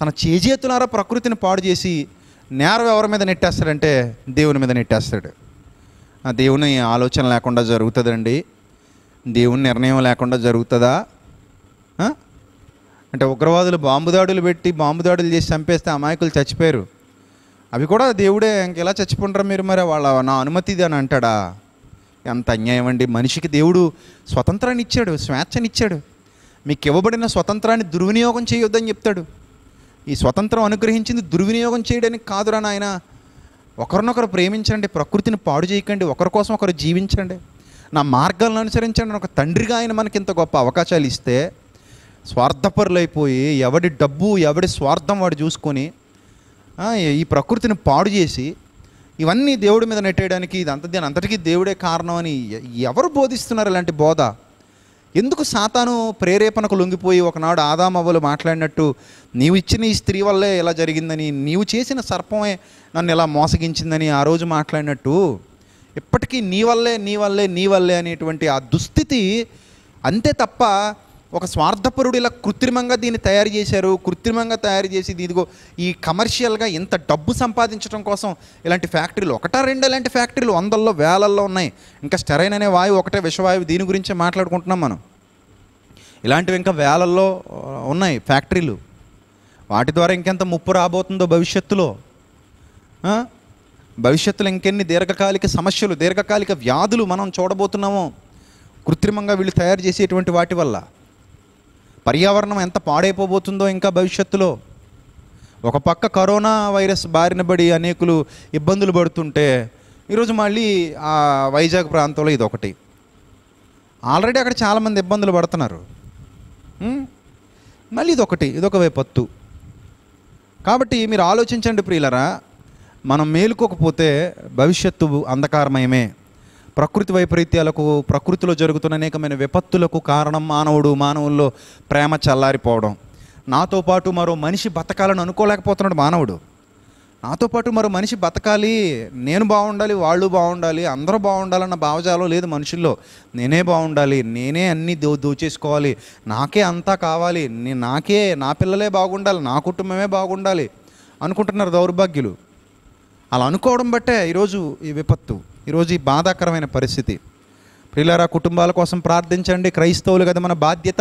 తన చేజేతులారా ప్రకృతిని పాడు చేసి నేరం ఎవరి మీద నెట్టేస్తాడంటే దేవుని మీద నెట్టేస్తాడు. ఆ దేవుని ఆలోచన లేకుండా జరుగుతుందండి. దేవుని నిర్ణయం లేకుండా జరుగుతుందా? అంటే ఉగ్రవాదులు బాంబు దాడులు పెట్టి బాంబు దాడులు చేసి చంపేస్తే అమాయకులు చచ్చిపోయారు. అవి కూడా దేవుడే ఇంకెలా చచ్చిపోంటారు మీరు మరి? వాళ్ళ నా అనుమతి ఇది అని అంటాడా? ఎంత అన్యాయం అండి. మనిషికి దేవుడు స్వతంత్రాన్ని ఇచ్చాడు స్వేచ్ఛనిచ్చాడు. మీకు ఇవ్వబడిన స్వతంత్రాన్ని దుర్వినియోగం చేయొద్దని చెప్తాడు. ఈ స్వతంత్రం అనుగ్రహించింది దుర్వినియోగం చేయడానికి కాదురా నాయన. ఒకరినొకరు ప్రేమించండి ప్రకృతిని పాడు చేయకండి ఒకరి కోసం ఒకరు జీవించండి. నా మార్గాలను అనుసరించండి ఒక తండ్రిగా ఆయన మనకి ఇంత గొప్ప అవకాశాలు ఇస్తే స్వార్థపరులైపోయి ఎవడి డబ్బు ఎవడి స్వార్థం వాడు చూసుకొని ఈ ప్రకృతిని పాడు చేసి ఇవన్నీ దేవుడి మీద నెట్టేయడానికి ఇది అంత దీని అంతటికీ దేవుడే కారణం అని ఎవరు బోధిస్తున్నారు ఇలాంటి బోధ? ఎందుకు సాతాను ప్రేరేపణకు లొంగిపోయి ఒకనాడు ఆదామవ్వలు మాట్లాడినట్టు నీవు ఇచ్చిన ఈ స్త్రీ వల్లే ఇలా జరిగిందని నీవు చేసిన సర్పమే నన్ను ఇలా మోసగించిందని ఆ రోజు మాట్లాడినట్టు ఇప్పటికీ నీ వల్లే నీ వల్లే నీ వల్లే అనేటువంటి ఆ దుస్థితి అంతే తప్ప ఒక స్వార్థపరుడు ఇలా కృత్రిమంగా దీన్ని తయారు చేశారు కృత్రిమంగా తయారు చేసి ఇదిగో ఈ కమర్షియల్గా ఇంత డబ్బు సంపాదించడం కోసం ఇలాంటి ఫ్యాక్టరీలు ఒకటా రెండు ఇలాంటి ఫ్యాక్టరీలు వందల్లో వేలల్లో ఉన్నాయి. ఇంకా స్టెరైన్ అనే వాయువు ఒకటే విషవాయువు దీని గురించే మాట్లాడుకుంటున్నాం మనం. ఇలాంటివి ఇంకా వేలల్లో ఉన్నాయి ఫ్యాక్టరీలు. వాటి ద్వారా ఇంకెంత ముప్పు రాబోతుందో భవిష్యత్తులో. భవిష్యత్తులో ఇంకెన్ని దీర్ఘకాలిక సమస్యలు దీర్ఘకాలిక వ్యాధులు మనం చూడబోతున్నామో. కృత్రిమంగా వీళ్ళు తయారు చేసేటువంటి వాటి వల్ల. పర్యావరణం ఎంత పాడైపోబోతుందో ఇంకా భవిష్యత్తులో. ఒక పక్క కరోనా వైరస్ బారిన పడి అనేకులు ఇబ్బందులు పడుతుంటే ఈరోజు మళ్ళీ ఆ వైజాగ్ ప్రాంతంలో ఇది ఒకటి ఆల్రెడీ అక్కడ చాలామంది ఇబ్బందులు పడుతున్నారు. మళ్ళీ ఇదొకటి ఇదొక విపత్తు కాబట్టి మీరు ఆలోచించండి ప్రియులరా మనం మేలుకోకపోతే భవిష్యత్తు అంధకారమయమే. ప్రకృతి వైపరీత్యాలకు ప్రకృతిలో జరుగుతున్న అనేకమైన విపత్తులకు కారణం మానవుడు మానవుల్లో ప్రేమ చల్లారిపోవడం. నాతో పాటు మరో మనిషి బతకాలని అనుకోలేకపోతున్నాడు మానవుడు. నాతో పాటు మరో మనిషి బతకాలి నేను బాగుండాలి వాళ్ళు బాగుండాలి అందరూ బాగుండాలన్న భావజాలం లేదు మనుషుల్లో. నేనే బాగుండాలి నేనే అన్నీ దో దోచేసుకోవాలి నాకే అంతా కావాలి నే నాకే నా పిల్లలే బాగుండాలి నా కుటుంబమే బాగుండాలి అనుకుంటున్నారు దౌర్భాగ్యులు. అలా అనుకోవడం బట్టే ఈరోజు ఈ విపత్తు. ఈరోజు ఈ బాధాకరమైన పరిస్థితి. ప్రియులారా కుటుంబాల కోసం ప్రార్థించండి. క్రైస్తవులు కదా మన బాధ్యత.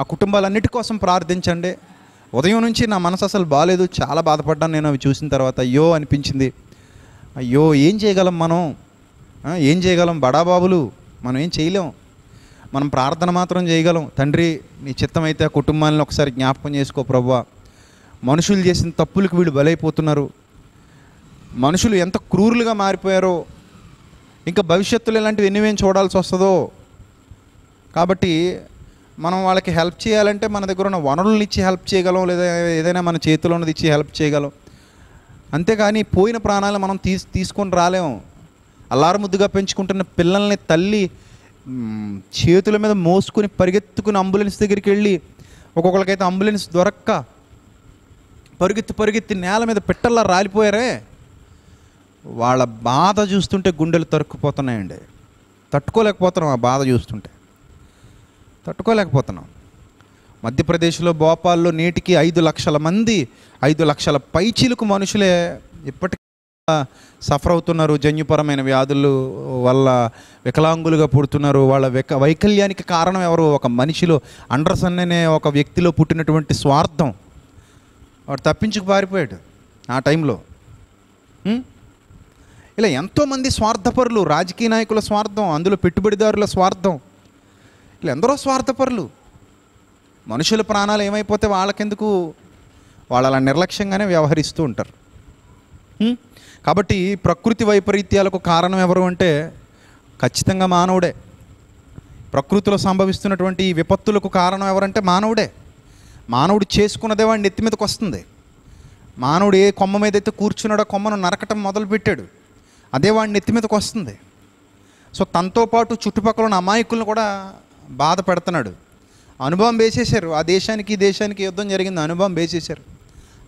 ఆ కుటుంబాలన్నిటి కోసం ప్రార్థించండి. ఉదయం నుంచి నా మనసు అసలు బాగాలేదు చాలా బాధపడ్డాను నేను అవి చూసిన తర్వాత. అయ్యో అనిపించింది. అయ్యో ఏం చేయగలం మనం? ఏం చేయగలం? బడాబాబులు మనం ఏం చేయలేం. మనం ప్రార్థన మాత్రం చేయగలం. తండ్రి నీ చిత్తం అయితే ఆ కుటుంబాలను ఒకసారి జ్ఞాపకం చేసుకో ప్రభువా మనుషులు చేసిన తప్పులకు వీళ్ళు బలైపోతున్నారు. మనుషులు ఎంత క్రూరులుగా మారిపోయారో ఇంకా భవిష్యత్తులో ఇలాంటివి ఎన్నివేం చూడాల్సి వస్తుందో. కాబట్టి మనం వాళ్ళకి హెల్ప్ చేయాలంటే మన దగ్గర ఉన్న వనరులను ఇచ్చి హెల్ప్ చేయగలం లేదా ఏదైనా మన చేతిలో ఉన్నది ఇచ్చి హెల్ప్ చేయగలం. అంతేకాని పోయిన ప్రాణాలు మనం తీసి తీసుకొని రాలేము అల్లారు ముద్దుగా పెంచుకుంటున్న పిల్లల్ని తల్లి చేతుల మీద మోసుకుని పరిగెత్తుకుని అంబులెన్స్ దగ్గరికి వెళ్ళి ఒక్కొక్కరికైతే అంబులెన్స్ దొరక్క పరుగెత్తి పరుగెత్తి నేల మీద పిట్టల్లా రాలిపోయారే. వాళ్ళ బాధ చూస్తుంటే గుండెలు తరుక్కుపోతున్నాయండి. తట్టుకోలేకపోతున్నాం ఆ బాధ చూస్తుంటే. తట్టుకోలేకపోతున్నాం. మధ్యప్రదేశ్లో భోపాల్లో నేటికి ఐదు లక్షల మంది ఐదు లక్షల పైచీలకు మనుషులే ఇప్పటికీ సఫర్ అవుతున్నారు. జన్యుపరమైన వ్యాధులు వల్ల వికలాంగులుగా పుడుతున్నారు. వాళ్ళ విక వైకల్యానికి కారణం ఎవరు? ఒక మనిషిలో అండర్సన్ అనే ఒక వ్యక్తిలో పుట్టినటువంటి స్వార్థం. వాడు తప్పించుకు పారిపోయాడు ఆ టైంలో. ఇలా ఎంతోమంది స్వార్థపరులు రాజకీయ నాయకుల స్వార్థం అందులో పెట్టుబడిదారుల స్వార్థం. ఇలా ఎందరో స్వార్థపరులు. మనుషుల ప్రాణాలు ఏమైపోతే వాళ్ళకెందుకు? వాళ్ళు అలా నిర్లక్ష్యంగానే వ్యవహరిస్తూ ఉంటారు. కాబట్టి ప్రకృతి వైపరీత్యాలకు కారణం ఎవరు అంటే ఖచ్చితంగా మానవుడే. ప్రకృతిలో సంభవిస్తున్నటువంటి విపత్తులకు కారణం ఎవరంటే మానవుడే. మానవుడు చేసుకున్నదే వాడి నెత్తి మీదకి వస్తుంది. మానవుడు ఏ కొమ్మ మీద అయితే కూర్చున్నాడో కొమ్మను నరకటం మొదలుపెట్టాడు. అదే వాడి నెత్తి మీదకి వస్తుంది. సో తనతో పాటు చుట్టుపక్కల ఉన్న అమాయకులను కూడా బాధ పెడుతున్నాడు. అనుభవం వేసేశారు. ఆ దేశానికి ఈ దేశానికి యుద్ధం జరిగింది. అనుభవం వేసేశారు.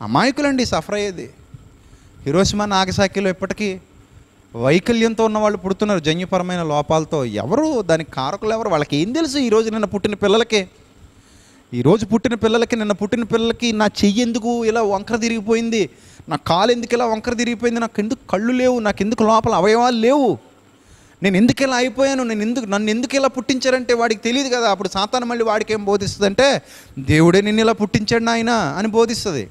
అమాయకులండి సఫర్ అయ్యేది. హిరోషిమా నాగసాకిలో ఇప్పటికీ వైకల్యంతో ఉన్న వాళ్ళు పుడుతున్నారు. జన్యుపరమైన లోపాలతో. ఎవరు దానికి కారకులు ఎవరు? వాళ్ళకి ఏం తెలుసు? ఈరోజు నిన్న పుట్టిన పిల్లలకి. ఈరోజు పుట్టిన పిల్లలకి నిన్న పుట్టిన పిల్లలకి నా చెయ్యి ఎందుకు ఇలా వంకర తిరిగిపోయింది? నా కాలు ఎందుకు ఇలా వంకర తిరిగిపోయింది? నాకు ఎందుకు కళ్ళు లేవు? నాకు ఎందుకు లోపల అవయవాలు లేవు? నేను ఎందుకు ఇలా అయిపోయాను? నేను ఎందుకు నన్ను ఎందుకు ఇలా పుట్టించారంటే వాడికి తెలియదు కదా. అప్పుడు సాతాను మళ్ళీ వాడికి ఏం బోధిస్తుందంటే దేవుడే నిన్ను ఇలా పుట్టించాడు నాయన అని బోధిస్తుంది.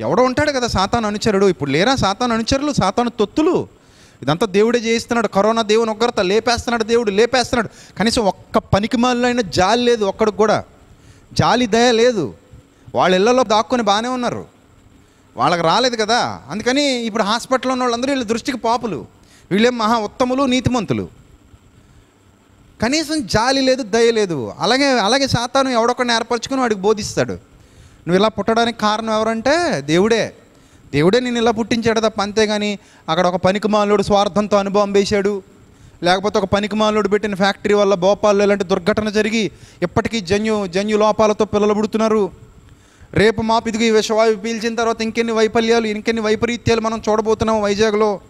ఎవడో ఉంటాడు కదా సాతాను అనుచరుడు. ఇప్పుడు లేరా సాతాను అనుచరులు సాతాను తొత్తులు? ఇదంతా దేవుడే చేయిస్తున్నాడు. కరోనా దేవుని ఒక్కరిత లేపేస్తున్నాడు దేవుడు లేపేస్తున్నాడు. కనీసం ఒక్క పనికి అయినా జాలి లేదు ఒక్కడికి కూడా. జాలి దయ లేదు. వాళ్ళ ఇళ్ళలో దాక్కుని బాగానే ఉన్నారు. వాళ్ళకి రాలేదు కదా. అందుకని ఇప్పుడు హాస్పిటల్లో ఉన్న వాళ్ళందరూ వీళ్ళ దృష్టికి పాపులు. వీళ్ళేం మహా ఉత్తములు నీతిమంతులు. కనీసం జాలి లేదు దయ లేదు. అలాగే అలాగే శాతాను ఎవడొకడిని ఏర్పరచుకుని వాడికి బోధిస్తాడు. నువ్వు ఇలా పుట్టడానికి కారణం ఎవరంటే దేవుడే. దేవుడే నేను ఇలా పుట్టించాడు తప్ప అంతేగాని అక్కడ ఒక పనికిమాలుడు స్వార్థంతో అనుభవం వేశాడు. లేకపోతే ఒక పనికిమాలుడు పెట్టిన ఫ్యాక్టరీ వల్ల భోపాల్లో ఇలాంటి దుర్ఘటన జరిగి ఇప్పటికీ జన్యు జన్యు లోపాలతో పిల్లలు పుడుతున్నారు. రేపు మాపు ఇదిగో ఈ విషవాయువు పీల్చిన తర్వాత ఇంకెన్ని వైఫల్యాలు ఇంకెన్ని వైపరీత్యాలు మనం చూడబోతున్నాం వైజాగ్లో?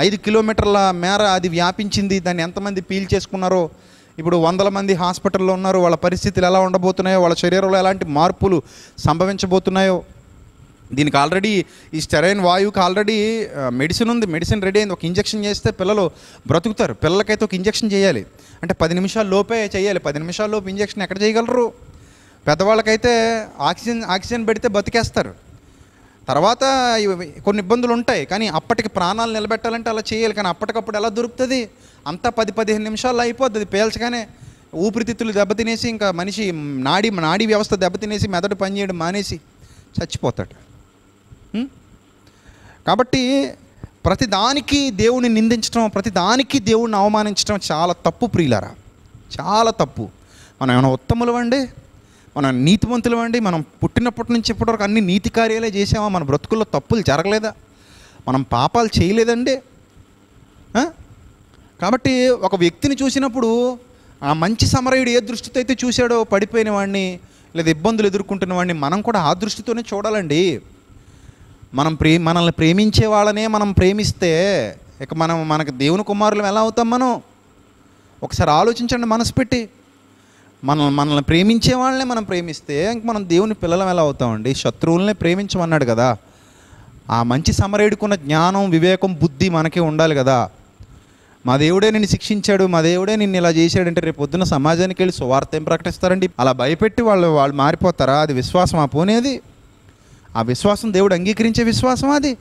ఐదు కిలోమీటర్ల మేర అది వ్యాపించింది. దాన్ని ఎంతమంది పీల్చేసుకున్నారో ఇప్పుడు వందల మంది హాస్పిటల్లో ఉన్నారు. వాళ్ళ పరిస్థితులు ఎలా ఉండబోతున్నాయో? వాళ్ళ శరీరంలో ఎలాంటి మార్పులు సంభవించబోతున్నాయో? దీనికి ఆల్రెడీ ఈ స్టెరైన్ వాయువుకి ఆల్రెడీ మెడిసిన్ ఉంది. మెడిసిన్ రెడీ అయింది. ఒక ఇంజెక్షన్ చేస్తే పిల్లలు బ్రతుకుతారు. పిల్లలకైతే ఒక ఇంజెక్షన్ చేయాలి. అంటే పది నిమిషాల లోపే చేయాలి. పది నిమిషాల లోపు ఇంజెక్షన్ ఎక్కడ చేయగలరు? పెద్దవాళ్ళకైతే ఆక్సిజన్ ఆక్సిజన్ పెడితే బతికేస్తారు. తర్వాత కొన్ని ఇబ్బందులు ఉంటాయి కానీ అప్పటికి ప్రాణాలు నిలబెట్టాలంటే అలా చేయాలి కానీ అప్పటికప్పుడు ఎలా దొరుకుతుంది? అంతా పది పదిహేను నిమిషాల్లో అయిపోతుంది పేల్చగానే ఊపిరితిత్తులు దెబ్బతినేసి ఇంకా మనిషి నాడీ నాడీ వ్యవస్థ దెబ్బతినేసి మెదడు పనిచేయడం మానేసి చచ్చిపోతాడు. కాబట్టి ప్రతి దానికి దేవుని నిందించడం ప్రతి దానికి దేవుణ్ణి అవమానించడం చాలా తప్పు ప్రియులరా. చాలా తప్పు. మనం ఏమైనా ఉత్తములవండి మనం నీతివంతులమండి మనం పుట్టినప్పటి నుంచి ఇప్పటివరకు అన్ని నీతి కార్యాలే చేసామా మన బ్రతుకుల్లో తప్పులు జరగలేదా? మనం పాపాలు చేయలేదండి. కాబట్టి ఒక వ్యక్తిని చూసినప్పుడు ఆ మంచి సమరయుడు ఏ దృష్టితో అయితే చూశాడో పడిపోయిన వాడిని లేదా ఇబ్బందులు ఎదుర్కొంటున్న వాడిని మనం కూడా ఆ దృష్టితోనే చూడాలండి. మనం ప్రే మనల్ని ప్రేమించే వాళ్ళనే మనం ప్రేమిస్తే ఇక మనం మనకు దేవుని కుమారులు ఎలా అవుతాం మనం? ఒకసారి ఆలోచించండి మనసు పెట్టి. మనం మనల్ని ప్రేమించే వాళ్ళనే మనం ప్రేమిస్తే ఇంక మనం దేవుని పిల్లలం ఎలా అవుతామండి? శత్రువులనే ప్రేమించమన్నాడు కదా. ఆ మంచి సమరేడుకున్న జ్ఞానం వివేకం బుద్ధి మనకే ఉండాలి కదా. మా దేవుడే నిన్ను శిక్షించాడు మా దేవుడే నిన్ను ఇలా చేశాడంటే రేపు పొద్దున్న సమాజానికి వెళ్ళి సువార్త ఏం ప్రకటిస్తారండి? అలా భయపెట్టి వాళ్ళు వాళ్ళు మారిపోతారా? అది విశ్వాసం ఆ పోనేది ఆ విశ్వాసం దేవుడు అంగీకరించే విశ్వాసం అది.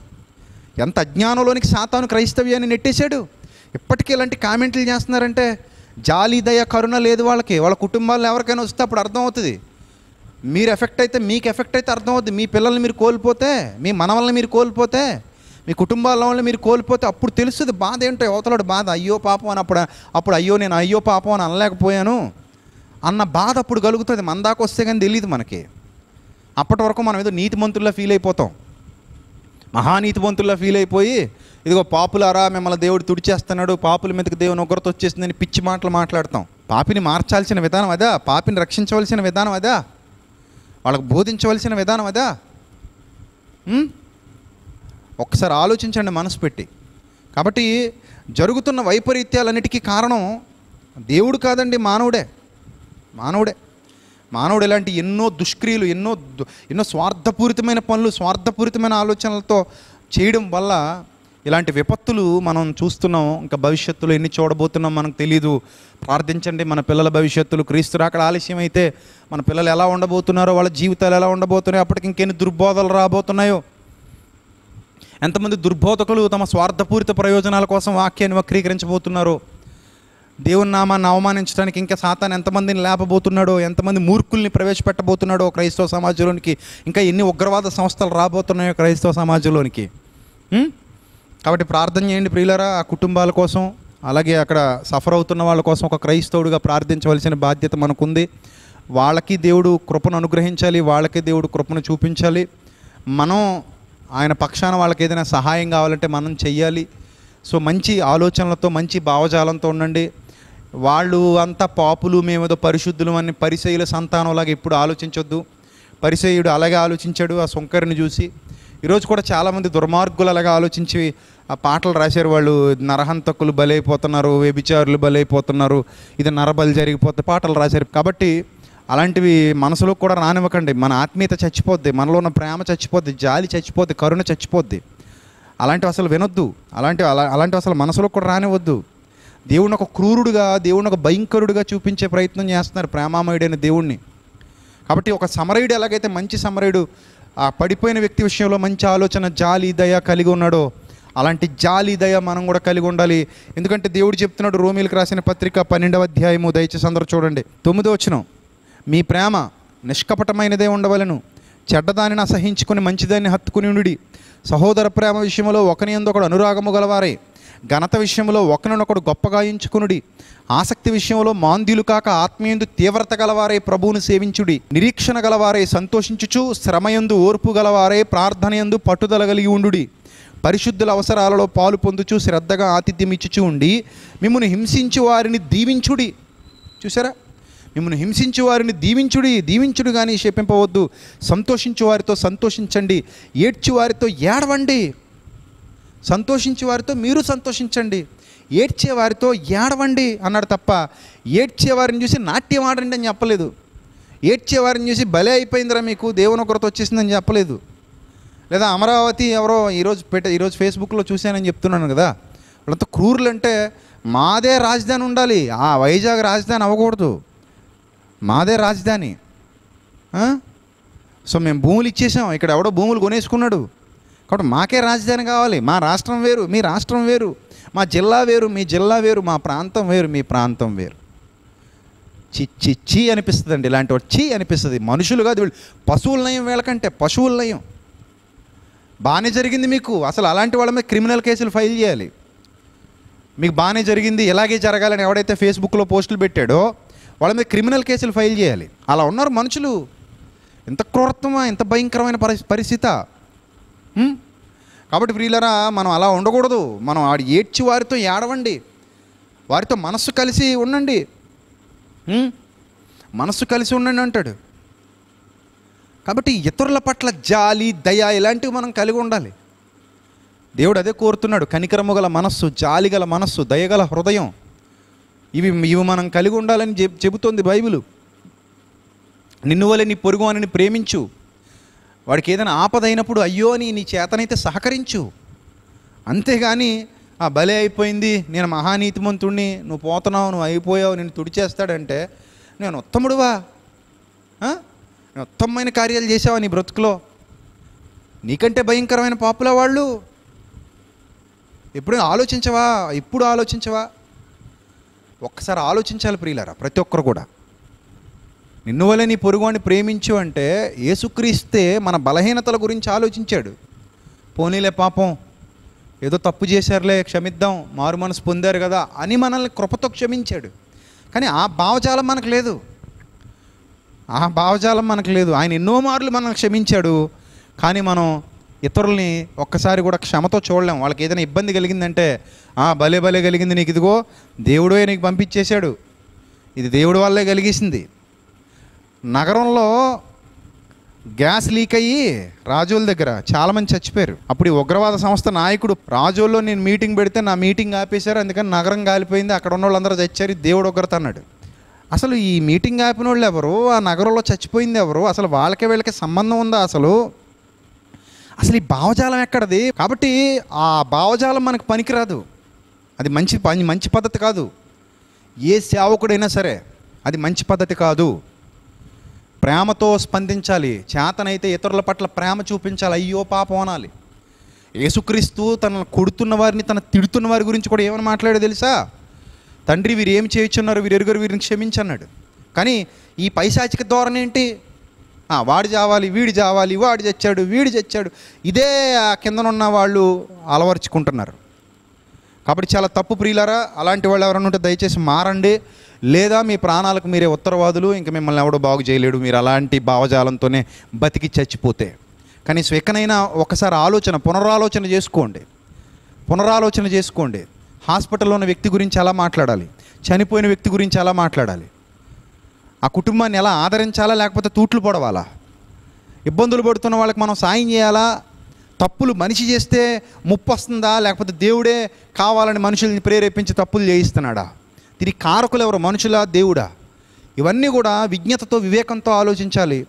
ఎంత అజ్ఞానంలోనికి సాతాను క్రైస్తవ్యాన్ని నెట్టేశాడు. ఇప్పటికీ ఇలాంటి కామెంట్లు చేస్తున్నారంటే జాలి దయ కరుణ లేదు వాళ్ళకి. వాళ్ళ కుటుంబాల్లో ఎవరికైనా వస్తే అప్పుడు అర్థమవుతుంది మీరు ఎఫెక్ట్ అయితే మీకు ఎఫెక్ట్ అయితే అర్థమవుతుంది మీ పిల్లల్ని మీరు కోల్పోతే మీ మనవల్ని మీరు కోల్పోతే మీ కుటుంబాల వాళ్ళని మీరు కోల్పోతే అప్పుడు తెలుస్తుంది బాధ ఏంటో. యువతలోడు బాధ అయ్యో పాపం అని అప్పుడు అప్పుడు అయ్యో నేను అయ్యో పాపం అని అనలేకపోయాను అన్న బాధ అప్పుడు కలుగుతుంది. మన దాకా వస్తే కానీ తెలియదు మనకి. అప్పటి వరకు మనం ఏదో నీతిమంతుల్లా ఫీల్ అయిపోతాం. మహానీతివంతుల్లా ఫీల్ అయిపోయి ఇదిగో పాపులారా మిమ్మల్ని దేవుడు తుడిచేస్తున్నాడు పాపుల మీదకి దేవుని ఉగ్రత వచ్చేసిందని పిచ్చి మాటలు మాట్లాడతాం. పాపిని మార్చాల్సిన విధానం అదా? పాపిని రక్షించవలసిన విధానం అదా? వాళ్ళకు బోధించవలసిన విధానం అదా? ఒకసారి ఒక్కసారి ఆలోచించండి మనసు పెట్టి. కాబట్టి జరుగుతున్న వైపరీత్యాలన్నిటికీ కారణం దేవుడు కాదండి మానవుడే. మానవుడే. మానవుడు ఇలాంటి ఎన్నో దుష్క్రియలు ఎన్నో దు- ఎన్నో స్వార్థపూరితమైన పనులు స్వార్థపూరితమైన ఆలోచనలతో చేయడం వల్ల ఇలాంటి విపత్తులు మనం చూస్తున్నాం. ఇంకా భవిష్యత్తులో ఎన్ని చూడబోతున్నాం మనకు తెలియదు ప్రార్థించండి మన పిల్లల భవిష్యత్తులు. క్రీస్తు అక్కడ ఆలస్యం అయితే మన పిల్లలు ఎలా ఉండబోతున్నారో వాళ్ళ జీవితాలు ఎలా ఉండబోతున్నాయో అప్పటికి ఇంకెన్ని దుర్బోధలు రాబోతున్నాయో. ఎంతమంది దుర్బోధకులు తమ స్వార్థపూరిత ప్రయోజనాల కోసం వాక్యాన్ని వక్రీకరించబోతున్నారో. దేవుని నామాన్ని అవమానించడానికి ఇంకా సాతాన్ ఎంతమందిని లేపబోతున్నాడో ఎంతమంది మూర్ఖుల్ని ప్రవేశపెట్టబోతున్నాడో క్రైస్తవ సమాజంలోనికి ఇంకా ఎన్ని ఉగ్రవాద సంస్థలు రాబోతున్నాయో క్రైస్తవ సమాజంలోనికి. కాబట్టి ప్రార్థన చేయండి ప్రియులరా ఆ కుటుంబాల కోసం అలాగే అక్కడ సఫర్ అవుతున్న వాళ్ళ కోసం ఒక క్రైస్తవుడిగా ప్రార్థించవలసిన బాధ్యత మనకుంది. వాళ్ళకి దేవుడు కృపను అనుగ్రహించాలి వాళ్ళకి దేవుడు కృపను చూపించాలి. మనం ఆయన పక్షాన వాళ్ళకి ఏదైనా సహాయం కావాలంటే మనం చెయ్యాలి. సో మంచి ఆలోచనలతో మంచి భావజాలంతో ఉండండి. వాళ్ళు అంతా పాపులు మేమేదో పరిశుద్ధులు అని పరిసయుల సంతానంలాగా ఎప్పుడు ఆలోచించొద్దు. పరిసయుడు అలాగే ఆలోచించాడు ఆ సొంకరిని చూసి. ఈరోజు కూడా చాలామంది దుర్మార్గులు అలాగే ఆలోచించి ఆ పాటలు రాశారు వాళ్ళు. నరహంతకులు బలైపోతున్నారు వ్యభిచారులు బలైపోతున్నారు ఇది నరబలి జరిగిపోతే పాటలు రాశారు. కాబట్టి అలాంటివి మనసులో కూడా రానివ్వకండి. మన ఆత్మీయత చచ్చిపోద్ది మనలో ఉన్న ప్రేమ చచ్చిపోద్ది జాలి చచ్చిపోద్ది కరుణ చచ్చిపోద్ది. అలాంటివి అసలు వినొద్దు. అలాంటి అలా అలాంటివి అసలు మనసులో కూడా రానివద్దు దేవుడిని ఒక క్రూరుడుగా దేవుడిని ఒక భయంకరుడుగా చూపించే ప్రయత్నం చేస్తున్నారు ప్రేమామయుడైన దేవుణ్ణి. కాబట్టి ఒక సమరయుడు ఎలాగైతే మంచి సమరయుడు ఆ పడిపోయిన వ్యక్తి విషయంలో మంచి ఆలోచన జాలి దయ కలిగి ఉన్నాడో అలాంటి జాలి దయ మనం కూడా కలిగి ఉండాలి. ఎందుకంటే దేవుడు చెప్తున్నాడు రోమిలకు రాసిన పత్రిక పన్నెండవ అధ్యాయము దయచేసి అందరూ చూడండి. తొమ్మిదో వచ్చిన మీ ప్రేమ నిష్కపటమైనదే ఉండవలను. చెడ్డదానిని అసహించుకుని మంచిదాన్ని హత్తుకుని ఉండి సహోదర ప్రేమ విషయంలో ఒకని ఒకడు అనురాగము గలవారే. ఘనత విషయంలో ఒకరినొకడు గొప్పగా ఎంచుకునుడి. ఆసక్తి విషయంలో మాంద్యులు కాక ఆత్మీయందు తీవ్రత గలవారే ప్రభువును సేవించుడి. నిరీక్షణ గలవారే సంతోషించుచు శ్రమయందు ఓర్పు గలవారే ప్రార్థనయందు పట్టుదల కలిగి ఉండుడి. పరిశుద్ధుల అవసరాలలో పాలు పొందుచు శ్రద్ధగా ఆతిథ్యం ఇచ్చుచు ఉండి మిమ్మల్ని హింసించు వారిని దీవించుడి. చూసారా మిమ్మల్ని హింసించు వారిని దీవించుడి దీవించుడు కానీ క్షేపింపవద్దు సంతోషించు వారితో సంతోషించండి. ఏడ్చు వారితో ఏడవండి. సంతోషించే వారితో మీరు సంతోషించండి. ఏడ్చే వారితో ఏడవండి అన్నాడు తప్ప ఏడ్చే వారిని చూసి నాట్యం ఆడండి అని చెప్పలేదు. ఏడ్చే వారిని చూసి భలే అయిపోయిందిరా మీకు దేవుని ఒకరితో వచ్చేసిందని చెప్పలేదు. లేదా అమరావతి ఎవరో ఈరోజు పెట్ట ఈరోజు ఫేస్బుక్లో చూశానని చెప్తున్నాను కదా. వాళ్ళంతా క్రూరులు అంటే మాదే రాజధాని ఉండాలి. ఆ వైజాగ్ రాజధాని అవ్వకూడదు. మాదే రాజధాని. సో మేము భూములు ఇచ్చేసాం. ఇక్కడ ఎవడో భూములు కొనేసుకున్నాడు. కాబట్టి మాకే రాజధాని కావాలి. మా రాష్ట్రం వేరు మీ రాష్ట్రం వేరు. మా జిల్లా వేరు మీ జిల్లా వేరు మా ప్రాంతం వేరు మీ ప్రాంతం వేరు. చి చి చీ అనిపిస్తుందండి. ఇలాంటి వాడు చీ అనిపిస్తుంది. మనుషులు కాదు వీళ్ళు. పశువుల నయం వీళ్ళకంటే పశువుల నయం. బాగానే జరిగింది మీకు. అసలు అలాంటి వాళ్ళ మీద క్రిమినల్ కేసులు ఫైల్ చేయాలి. మీకు బాగానే జరిగింది. ఇలాగే జరగాలని ఎవడైతే ఫేస్బుక్లో పోస్టులు పెట్టాడో వాళ్ళ మీద క్రిమినల్ కేసులు ఫైల్ చేయాలి. అలా ఉన్నారు మనుషులు. ఎంత క్రూరత్వమా ఎంత భయంకరమైన పరి పరిస్థితి. కాబట్టి ప్రియులరా మనం అలా ఉండకూడదు. మనం ఆడు ఏడ్చి వారితో ఏడవండి. వారితో మనస్సు కలిసి ఉండండి. మనస్సు కలిసి ఉండండి అంటాడు. కాబట్టి ఇతరుల పట్ల జాలి దయ ఇలాంటివి మనం కలిగి ఉండాలి. దేవుడు అదే కోరుతున్నాడు. కనికరము గల మనస్సు జాలి గల మనస్సు దయగల హృదయం. ఇవి ఇవి మనం కలిగి ఉండాలని చెబుతోంది బైబిలు. నిన్ను వలె నీ పొరుగు అని ప్రేమించు. వాడికి ఏదైనా ఆపదైనప్పుడు అయ్యో అని నీ చేతనైతే సహకరించు. అంతేగాని ఆ బలే అయిపోయింది నేను మహానీతిమంతుణ్ణి నువ్వు పోతున్నావు నువ్వు అయిపోయావు నేను తుడిచేస్తాడంటే నేను ఉత్తముడువా? నేను ఉత్తమమైన కార్యాలు చేసావా నీ బ్రతుకులో? నీకంటే భయంకరమైన పాపుల వాళ్ళు? ఎప్పుడు ఆలోచించవా? ఇప్పుడు ఆలోచించవా? ఒక్కసారి ఆలోచించాలి ప్రియులారా ప్రతి ఒక్కరు కూడా. నిన్ను వల్ల నీ పొరుగువాడిని ప్రేమించు అంటే ఏసుక్రీస్తే మన బలహీనతల గురించి ఆలోచించాడు. పోనీలే పాపం ఏదో తప్పు చేశారులే క్షమిద్దాం మారు మనసు పొందారు కదా అని మనల్ని కృపతో క్షమించాడు. కానీ ఆ భావజాలం మనకు లేదు. ఆ భావజాలం మనకు లేదు. ఆయన ఎన్నో మార్లు మనల్ని క్షమించాడు. కానీ మనం ఇతరుల్ని ఒక్కసారి కూడా క్షమతో చూడలేం. వాళ్ళకి ఏదైనా ఇబ్బంది కలిగిందంటే "ఆ, భలే భలే కలిగింది నీకు ఇదిగో దేవుడే నీకు పంపించేశాడు. ఇది దేవుడి వల్లే కలిగేసింది. నగరంలో గ్యాస్ లీక్ అయ్యి రాజోల దగ్గర చాలామంది చచ్చిపోయారు. అప్పుడు ఈ ఉగ్రవాద సంస్థ నాయకుడు రాజోల్లో నేను మీటింగ్ పెడితే నా మీటింగ్ ఆపేశారు అందుకని నగరం కాలిపోయింది అక్కడ ఉన్న వాళ్ళందరూ చచ్చారు దేవుడు ఉగ్రత అన్నాడు. అసలు ఈ మీటింగ్ ఆపిన వాళ్ళు ఎవరు? ఆ నగరంలో చచ్చిపోయింది ఎవరు? అసలు వాళ్ళకి వీళ్ళకి సంబంధం ఉందా అసలు? అసలు ఈ భావజాలం ఎక్కడది? కాబట్టి ఆ భావజాలం మనకు పనికిరాదు. అది మంచి పని మంచి పద్ధతి కాదు. ఏ సేవకుడైనా సరే అది మంచి పద్ధతి కాదు. ప్రేమతో స్పందించాలి. చేతనైతే ఇతరుల పట్ల ప్రేమ చూపించాలి. అయ్యో పాపం అనాలి. యేసుక్రీస్తు తనను కొడుతున్న వారిని తన తిడుతున్న వారి గురించి కూడా ఏమని మాట్లాడో తెలుసా? తండ్రి వీరు ఏం చేయించున్నారు వీరు వీరిని క్షమించన్నాడు. కానీ ఈ పైశాచిక ధోరణి ఏంటి? వాడు చావాలి వీడు చావాలి వాడు చచ్చాడు వీడు చచ్చాడు. ఇదే ఆ కిందనున్న వాళ్ళు అలవరుచుకుంటున్నారు. కాబట్టి చాలా తప్పు ప్రియులారా అలాంటి వాళ్ళు ఎవరైనా ఉంటే దయచేసి మారండి. లేదా మీ ప్రాణాలకు మీరే ఉత్తరవాదులు ఇంకా మిమ్మల్ని ఎవడో బాగు చేయలేడు. మీరు అలాంటి భావజాలంతోనే బతికి చచ్చిపోతే. కనీసం ఎక్కనైనా ఒకసారి ఆలోచన పునరాలోచన చేసుకోండి. పునరాలోచన చేసుకోండి. హాస్పిటల్లో ఉన్న వ్యక్తి గురించి ఎలా మాట్లాడాలి? చనిపోయిన వ్యక్తి గురించి ఎలా మాట్లాడాలి? ఆ కుటుంబాన్ని ఎలా ఆదరించాలా? లేకపోతే తూట్లు పడవాలా? ఇబ్బందులు పడుతున్న వాళ్ళకి మనం సాయం చేయాలా? తప్పులు మనిషి చేస్తే ముప్పు వస్తుందా? లేకపోతే దేవుడే కావాలని మనుషుల్ని ప్రేరేపించి తప్పులు చేయిస్తున్నాడా? దీనికి కారకులు ఎవరు? మనుషులా? దేవుడా? ఇవన్నీ కూడా విజ్ఞతతో వివేకంతో ఆలోచించాలి.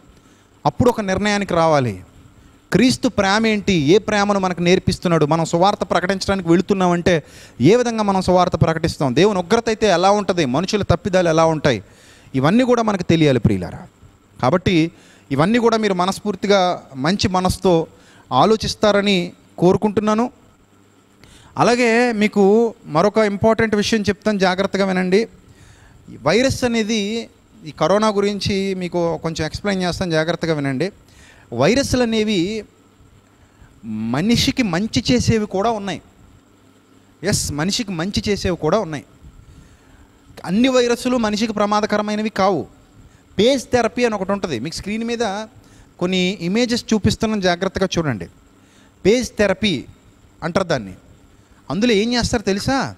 అప్పుడు ఒక నిర్ణయానికి రావాలి. క్రీస్తు ప్రేమ ఏంటి? ఏ ప్రేమను మనకు నేర్పిస్తున్నాడు? మనం సువార్త ప్రకటించడానికి వెళుతున్నామంటే ఏ విధంగా మనం సువార్త ప్రకటిస్తాం? దేవుని ఉగ్రత అయితే ఎలా ఉంటుంది? మనుషుల తప్పిదాలు ఎలా ఉంటాయి? ఇవన్నీ కూడా మనకు తెలియాలి ప్రియులారా. కాబట్టి ఇవన్నీ కూడా మీరు మనస్ఫూర్తిగా మంచి మనసుతో ఆలోచిస్తారని కోరుకుంటున్నాను. అలాగే మీకు మరొక ఇంపార్టెంట్ విషయం చెప్తాను జాగ్రత్తగా వినండి. వైరస్ అనేది ఈ కరోనా గురించి మీకు కొంచెం ఎక్స్ప్లెయిన్ చేస్తాను జాగ్రత్తగా వినండి. వైరస్లు అనేవి మనిషికి మంచి చేసేవి కూడా ఉన్నాయి. ఎస్ మనిషికి మంచి చేసేవి కూడా ఉన్నాయి. అన్ని వైరస్లు మనిషికి ప్రమాదకరమైనవి కావు. పేజ్ థెరపీ అని ఒకటి ఉంటుంది. మీకు స్క్రీన్ మీద కొన్ని ఇమేజెస్ చూపిస్తున్నాను జాగ్రత్తగా చూడండి. పేజ్ థెరపీ అంటారు దాన్ని. అందులో ఏం చేస్తారు తెలుసా?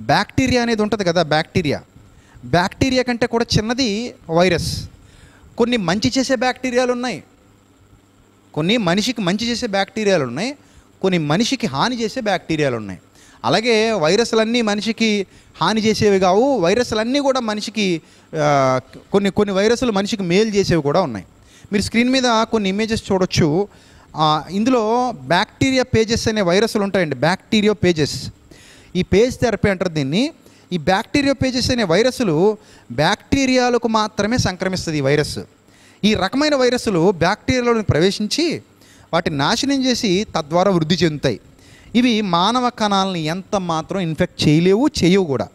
బ్యాక్టీరియా అనేది ఉంటుంది కదా బ్యాక్టీరియా. బ్యాక్టీరియా కంటే కూడా చిన్నది వైరస్. కొన్ని మంచి చేసే బ్యాక్టీరియాలు ఉన్నాయి. కొన్ని మనిషికి మంచి చేసే బ్యాక్టీరియాలు ఉన్నాయి. కొన్ని మనిషికి హాని చేసే బ్యాక్టీరియాలు ఉన్నాయి. అలాగే వైరస్లన్నీ మనిషికి హాని చేసేవి కావు. వైరస్లన్నీ కూడా మనిషికి కొన్ని కొన్ని వైరస్లు మనిషికి మేలు చేసేవి కూడా ఉన్నాయి. మీరు స్క్రీన్ మీద కొన్ని ఇమేజెస్ చూడొచ్చు. ఇందులో బ్యాక్టీరియా పేజెస్ అనే వైరస్లు ఉంటాయండి బ్యాక్టీరియా పేజెస్ ఈ పేజ్ థెరపీ అంటారు దీన్ని. ఈ బ్యాక్టీరియా పేజెస్ అనే వైరస్లు బ్యాక్టీరియాలకు మాత్రమే సంక్రమిస్తుంది ఈ వైరస్ ఈ రకమైన వైరస్లు బ్యాక్టీరియాలోని ప్రవేశించి వాటిని నాశనం చేసి తద్వారా వృద్ధి చెందుతాయి. ఇవి మానవ కణాలని ఎంత మాత్రం ఇన్ఫెక్ట్ చేయలేవు చేయవు కూడా.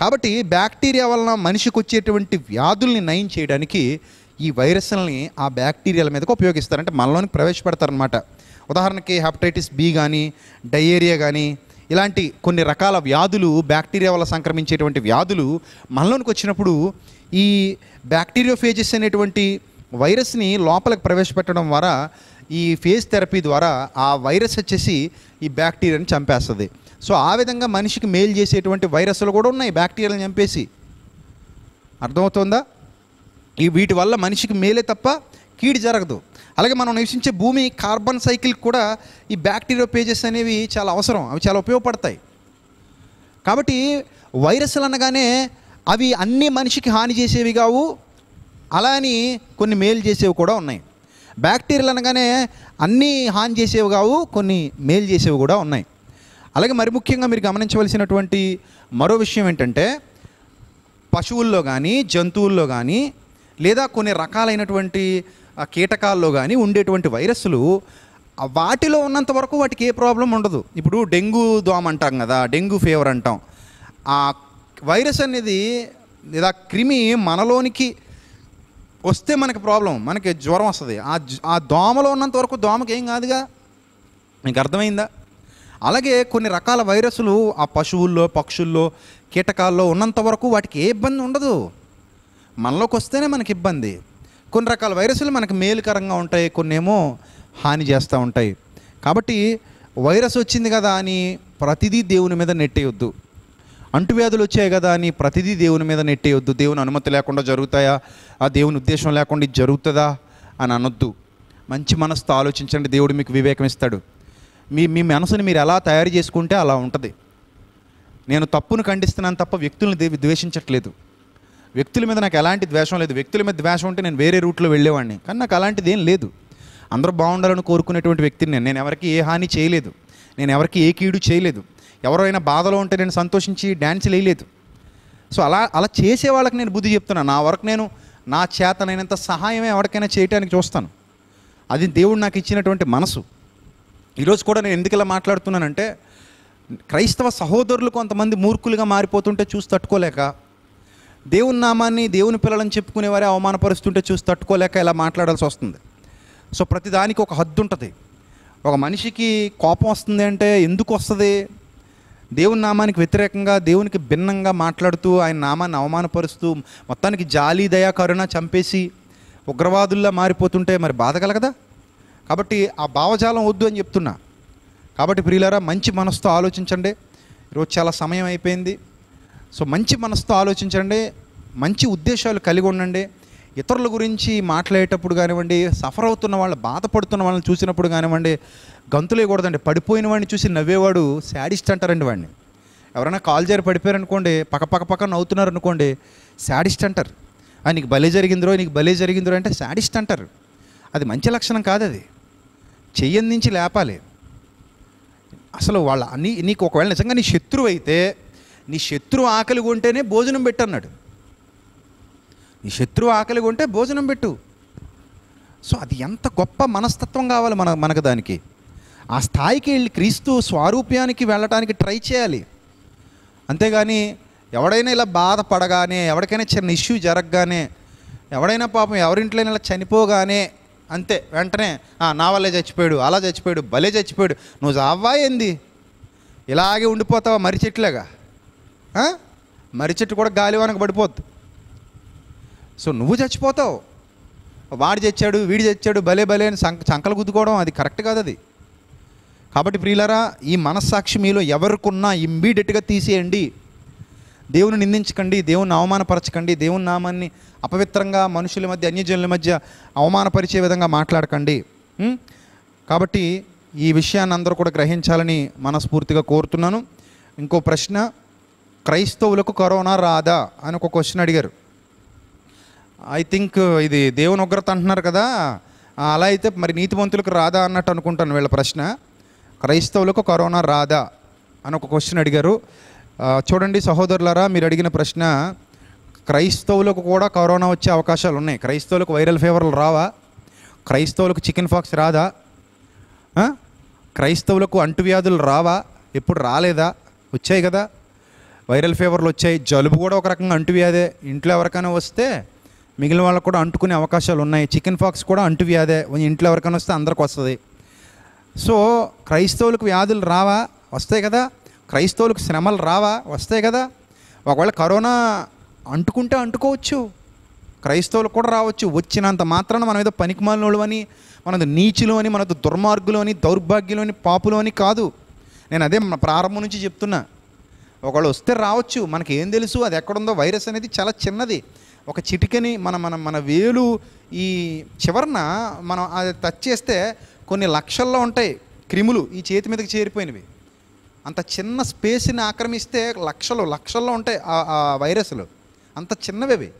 కాబట్టి బ్యాక్టీరియా వలన మనిషికి వచ్చేటువంటి వ్యాధుల్ని నయం చేయడానికి ఈ వైరస్లని ఆ బ్యాక్టీరియాల మీదకి ఉపయోగిస్తారు అంటే మనలోనికి ప్రవేశపెడతారనమాట ఉదాహరణకి హెపటైటిస్ బి కానీ డయేరియా కానీ ఇలాంటి కొన్ని రకాల వ్యాధులు బ్యాక్టీరియా వల్ల సంక్రమించేటువంటి వ్యాధులు మనలోనికి వచ్చినప్పుడు ఈ బ్యాక్టీరియోఫేజెస్ అనేటువంటి వైరస్ని లోపలికి ప్రవేశపెట్టడం ద్వారా ఈ ఫేజ్ థెరపీ ద్వారా ఆ వైరస్ వచ్చేసి ఈ బ్యాక్టీరియాని చంపేస్తుంది. సో ఆ విధంగా మనిషికి మేలు చేసేటువంటి వైరస్లు కూడా ఉన్నాయి బ్యాక్టీరియాలను చంపేసి. అర్థమవుతుందా? ఈ వీటి వల్ల మనిషికి మేలే తప్ప కీడు జరగదు. అలాగే మనం నివసించే భూమి కార్బన్ సైకిల్ కూడా ఈ బ్యాక్టీరియా పేజెస్ అనేవి చాలా అవసరం. అవి చాలా ఉపయోగపడతాయి. కాబట్టి వైరస్లు అనగానే అవి అన్ని మనిషికి హాని చేసేవి కావు. అలా అని కొన్ని మేలు చేసేవి కూడా ఉన్నాయి. బ్యాక్టీరియాలు అనగానే అన్నీ హాని చేసేవి కావు కొన్ని మేలు చేసేవి కూడా ఉన్నాయి. అలాగే మరి ముఖ్యంగా మీరు గమనించవలసినటువంటి మరో విషయం ఏంటంటే పశువుల్లో కానీ జంతువుల్లో కానీ లేదా కొన్ని రకాలైనటువంటి కీటకాల్లో కానీ ఉండేటువంటి వైరస్లు వాటిలో ఉన్నంత వరకు వాటికి ఏ ప్రాబ్లం ఉండదు. ఇప్పుడు డెంగ్యూ దోమ అంటాం కదా డెంగ్యూ ఫీవర్ అంటాం. ఆ వైరస్ అనేది లేదా క్రిమి మనలోనికి వస్తే మనకి ప్రాబ్లం మనకి జ్వరం వస్తుంది. ఆ ఆ దోమలో ఉన్నంత వరకు దోమకి ఏం కాదుగా? మీకు అర్థమైందా? అలాగే కొన్ని రకాల వైరస్లు ఆ పశువుల్లో పక్షుల్లో కీటకాల్లో ఉన్నంత వరకు వాటికి ఏ ఇబ్బంది ఉండదు. మనలోకి వస్తేనే మనకి ఇబ్బంది. కొన్ని రకాల వైరస్లు మనకి మేలుకరంగా ఉంటాయి కొన్ని ఏమో హాని చేస్తూ ఉంటాయి. కాబట్టి వైరస్ వచ్చింది కదా అని ప్రతిదీ దేవుని మీద నెట్టేయొద్దు. అంటువ్యాధులు వచ్చాయి కదా అని ప్రతిదీ దేవుని మీద నెట్టేయొద్దు. దేవుని అనుమతి లేకుండా జరుగుతాయా? ఆ దేవుని ఉద్దేశం లేకుండా ఇది జరుగుతుందా? అని అనొద్దు. మంచి మనసుతో ఆలోచించండి. దేవుడు మీకు వివేకం ఇస్తాడు. మీ మీ మనసుని మీరు ఎలా తయారు చేసుకుంటే అలా ఉంటుంది. నేను తప్పును ఖండిస్తున్నాను తప్ప వ్యక్తులను దేవి ద్వేషించట్లేదు. వ్యక్తుల మీద నాకు ఎలాంటి ద్వేషం లేదు. వ్యక్తుల మీద ద్వేషం ఉంటే నేను వేరే రూట్లో వెళ్ళేవాడిని. కానీ నాకు అలాంటిది ఏం లేదు. అందరూ బాగుండాలని కోరుకునేటువంటి వ్యక్తిని నేను. నేను ఎవరికి ఏ హాని చేయలేదు. నేను ఎవరికి ఏ కీడు చేయలేదు. ఎవరైనా బాధలో ఉంటే నేను సంతోషించి డ్యాన్స్ వేయలేదు. సో అలా అలా చేసే వాళ్ళకి నేను బుద్ధి చెప్తున్నాను నా వరకు నేను నా చేతనైనంత సహాయమే ఎవరికైనా చేయడానికి చూస్తాను. అది దేవుడు నాకు ఇచ్చినటువంటి మనసు. ఈరోజు కూడా నేను ఎందుకు ఇలా మాట్లాడుతున్నానంటే క్రైస్తవ సహోదరులు కొంతమంది మూర్ఖులుగా మారిపోతుంటే చూసి తట్టుకోలేక దేవుని నామాన్ని దేవుని పిల్లలని చెప్పుకునే వారే అవమానపరుస్తుంటే చూసి తట్టుకోలేక ఇలా మాట్లాడాల్సి వస్తుంది. సో ప్రతిదానికి ఒక హద్దు ఉంటుంది. ఒక మనిషికి కోపం వస్తుంది అంటే ఎందుకు వస్తుంది? దేవుని నామానికి వ్యతిరేకంగా దేవునికి భిన్నంగా మాట్లాడుతూ ఆయన నామాన్ని అవమానపరుస్తూ మొత్తానికి జాలి దయా కరుణ చంపేసి ఉగ్రవాదుల్లా మారిపోతుంటే మరి బాధ కలగదా? కాబట్టి ఆ భావజాలం వద్దు అని చెప్తున్నా. కాబట్టి ప్రియులారా మంచి మనసుతో ఆలోచించండి. ఈరోజు చాలా సమయం అయిపోయింది. సో మంచి మనసుతో ఆలోచించండి మంచి ఉద్దేశాలు కలిగి ఉండండి. ఇతరుల గురించి మాట్లాడేటప్పుడు కానివ్వండి సఫర్ అవుతున్న వాళ్ళు బాధపడుతున్న వాళ్ళని చూసినప్పుడు కానివ్వండి గంతులేయకూడదండి పడిపోయిన వాడిని చూసి నవ్వేవాడు శాడిస్ట్ అంటారండి వాడిని. ఎవరైనా కాల్ జారి పడిపోయారనుకోండి పక్క పక్క పక్క నవ్వుతున్నారు అనుకోండి శాడిస్ట్ అంటారు. "ఆ, నీకు భలే జరిగిందిరో నీకు భలే జరిగిందిరో అంటే శాడిస్ట్ అంటారు. అది మంచి లక్షణం కాదు అది. చెయ్యందించి నుంచి లేపాలి. అసలు వాళ్ళ నీ నీకు ఒకవేళ నిజంగా నీ శత్రువు అయితే నీ శత్రువు ఆకలి కొంటేనే భోజనం పెట్టన్నాడు నీ శత్రువు ఆకలి కొంటే భోజనం పెట్టు. సో అది ఎంత గొప్ప మనస్తత్వం కావాలి మన మనకు దానికి. ఆ స్థాయికి వెళ్ళి క్రీస్తు స్వారూప్యానికి వెళ్ళటానికి ట్రై చేయాలి. అంతేగాని ఎవడైనా ఇలా బాధపడగానే ఎవరికైనా చిన్న ఇష్యూ జరగగానే ఎవడైనా పాపం ఎవరింట్లో ఇలా చనిపోగానే అంతే వెంటనే నా వల్లే చచ్చిపోయాడు అలా చచ్చిపోయాడు భలే చచ్చిపోయాడు నువ్వు చావా ఏంది? ఇలాగే ఉండిపోతావా మరి చెట్లేగా మర్రి చెట్టు కూడా గాలివానకు పడిపోద్ది. సో నువ్వు చచ్చిపోతావు. వాడు చచ్చాడు వీడు చచ్చాడు భలే భలే అని సంక చంకలు గుద్దుకోవడం అది కరెక్ట్ కాదు అది. కాబట్టి ప్రియులరా ఈ మనస్సాక్షి మీలో ఎవరికున్నా ఇమ్మీడియట్గా తీసేయండి. దేవుని నిందించకండి దేవుని అవమానపరచకండి దేవుని నామాన్ని అపవిత్రంగా మనుషుల మధ్య అన్యజనుల మధ్య అవమానపరిచే విధంగా మాట్లాడకండి. కాబట్టి ఈ విషయాన్ని అందరూ కూడా గ్రహించాలని మనస్ఫూర్తిగా కోరుతున్నాను. ఇంకో ప్రశ్న క్రైస్తవులకు కరోనా రాదా అని ఒక క్వశ్చన్ అడిగారు. ఐ థింక్ ఇది దేవుని ఉగ్రత అంటున్నారు కదా. అలా అయితే మరి నీతివంతులకు రాదా అన్నట్టు అనుకుంటాను వీళ్ళ ప్రశ్న. క్రైస్తవులకు కరోనా రాదా అని ఒక క్వశ్చన్ అడిగారు. చూడండి సహోదరులారా మీరు అడిగిన ప్రశ్న క్రైస్తవులకు కూడా కరోనా వచ్చే అవకాశాలు ఉన్నాయి. క్రైస్తవులకు వైరల్ ఫీవర్లు రావా? క్రైస్తవులకు చికెన్ ఫాక్స్ రాదా? క్రైస్తవులకు అంటువ్యాధులు రావా? ఎప్పుడు రాలేదా? వచ్చాయి కదా. వైరల్ ఫీవర్లు వచ్చాయి జలుబు కూడా ఒక రకంగా అంటువ్యాధే. ఇంట్లో ఎవరికైనా వస్తే మిగిలిన వాళ్ళకు కూడా అంటుకునే అవకాశాలు ఉన్నాయి. చికెన్ ఫాక్స్ కూడా అంటువ్యాధే. ఇంట్లో ఎవరికైనా వస్తే అందరికి వస్తుంది. సో క్రైస్తవులకు వ్యాధులు రావా? వస్తాయి కదా. క్రైస్తవులకు శ్రమలు రావా? వస్తాయి కదా. ఒకవేళ కరోనా అంటుకుంటే అంటుకోవచ్చు. క్రైస్తవులు కూడా రావచ్చు. వచ్చినంత మాత్రాన మనం ఏదో పనికిమాలినోళ్ళు అని మనది నీచులు అని మనది దుర్మార్గులు అని దౌర్భాగ్యులు అని పాపులు అని కాదు. నేను అదే మన ప్రారంభం నుంచి చెప్తున్నా. ఒకళ్ళు వస్తే రావచ్చు మనకి ఏం తెలుసు అది ఎక్కడుందో వైరస్ అనేది చాలా చిన్నది. ఒక చిటికని మన మన మన వేలు ఈ చివరన మనం అది టచ్ చేస్తే కొన్ని లక్షల్లో ఉంటాయి క్రిములు ఈ చేతి మీదకి చేరిపోయినవి. అంత చిన్న స్పేస్ని ఆక్రమిస్తే లక్షలు లక్షల్లో ఉంటాయి ఆ- వైరస్లు. అంత చిన్నవి అవి.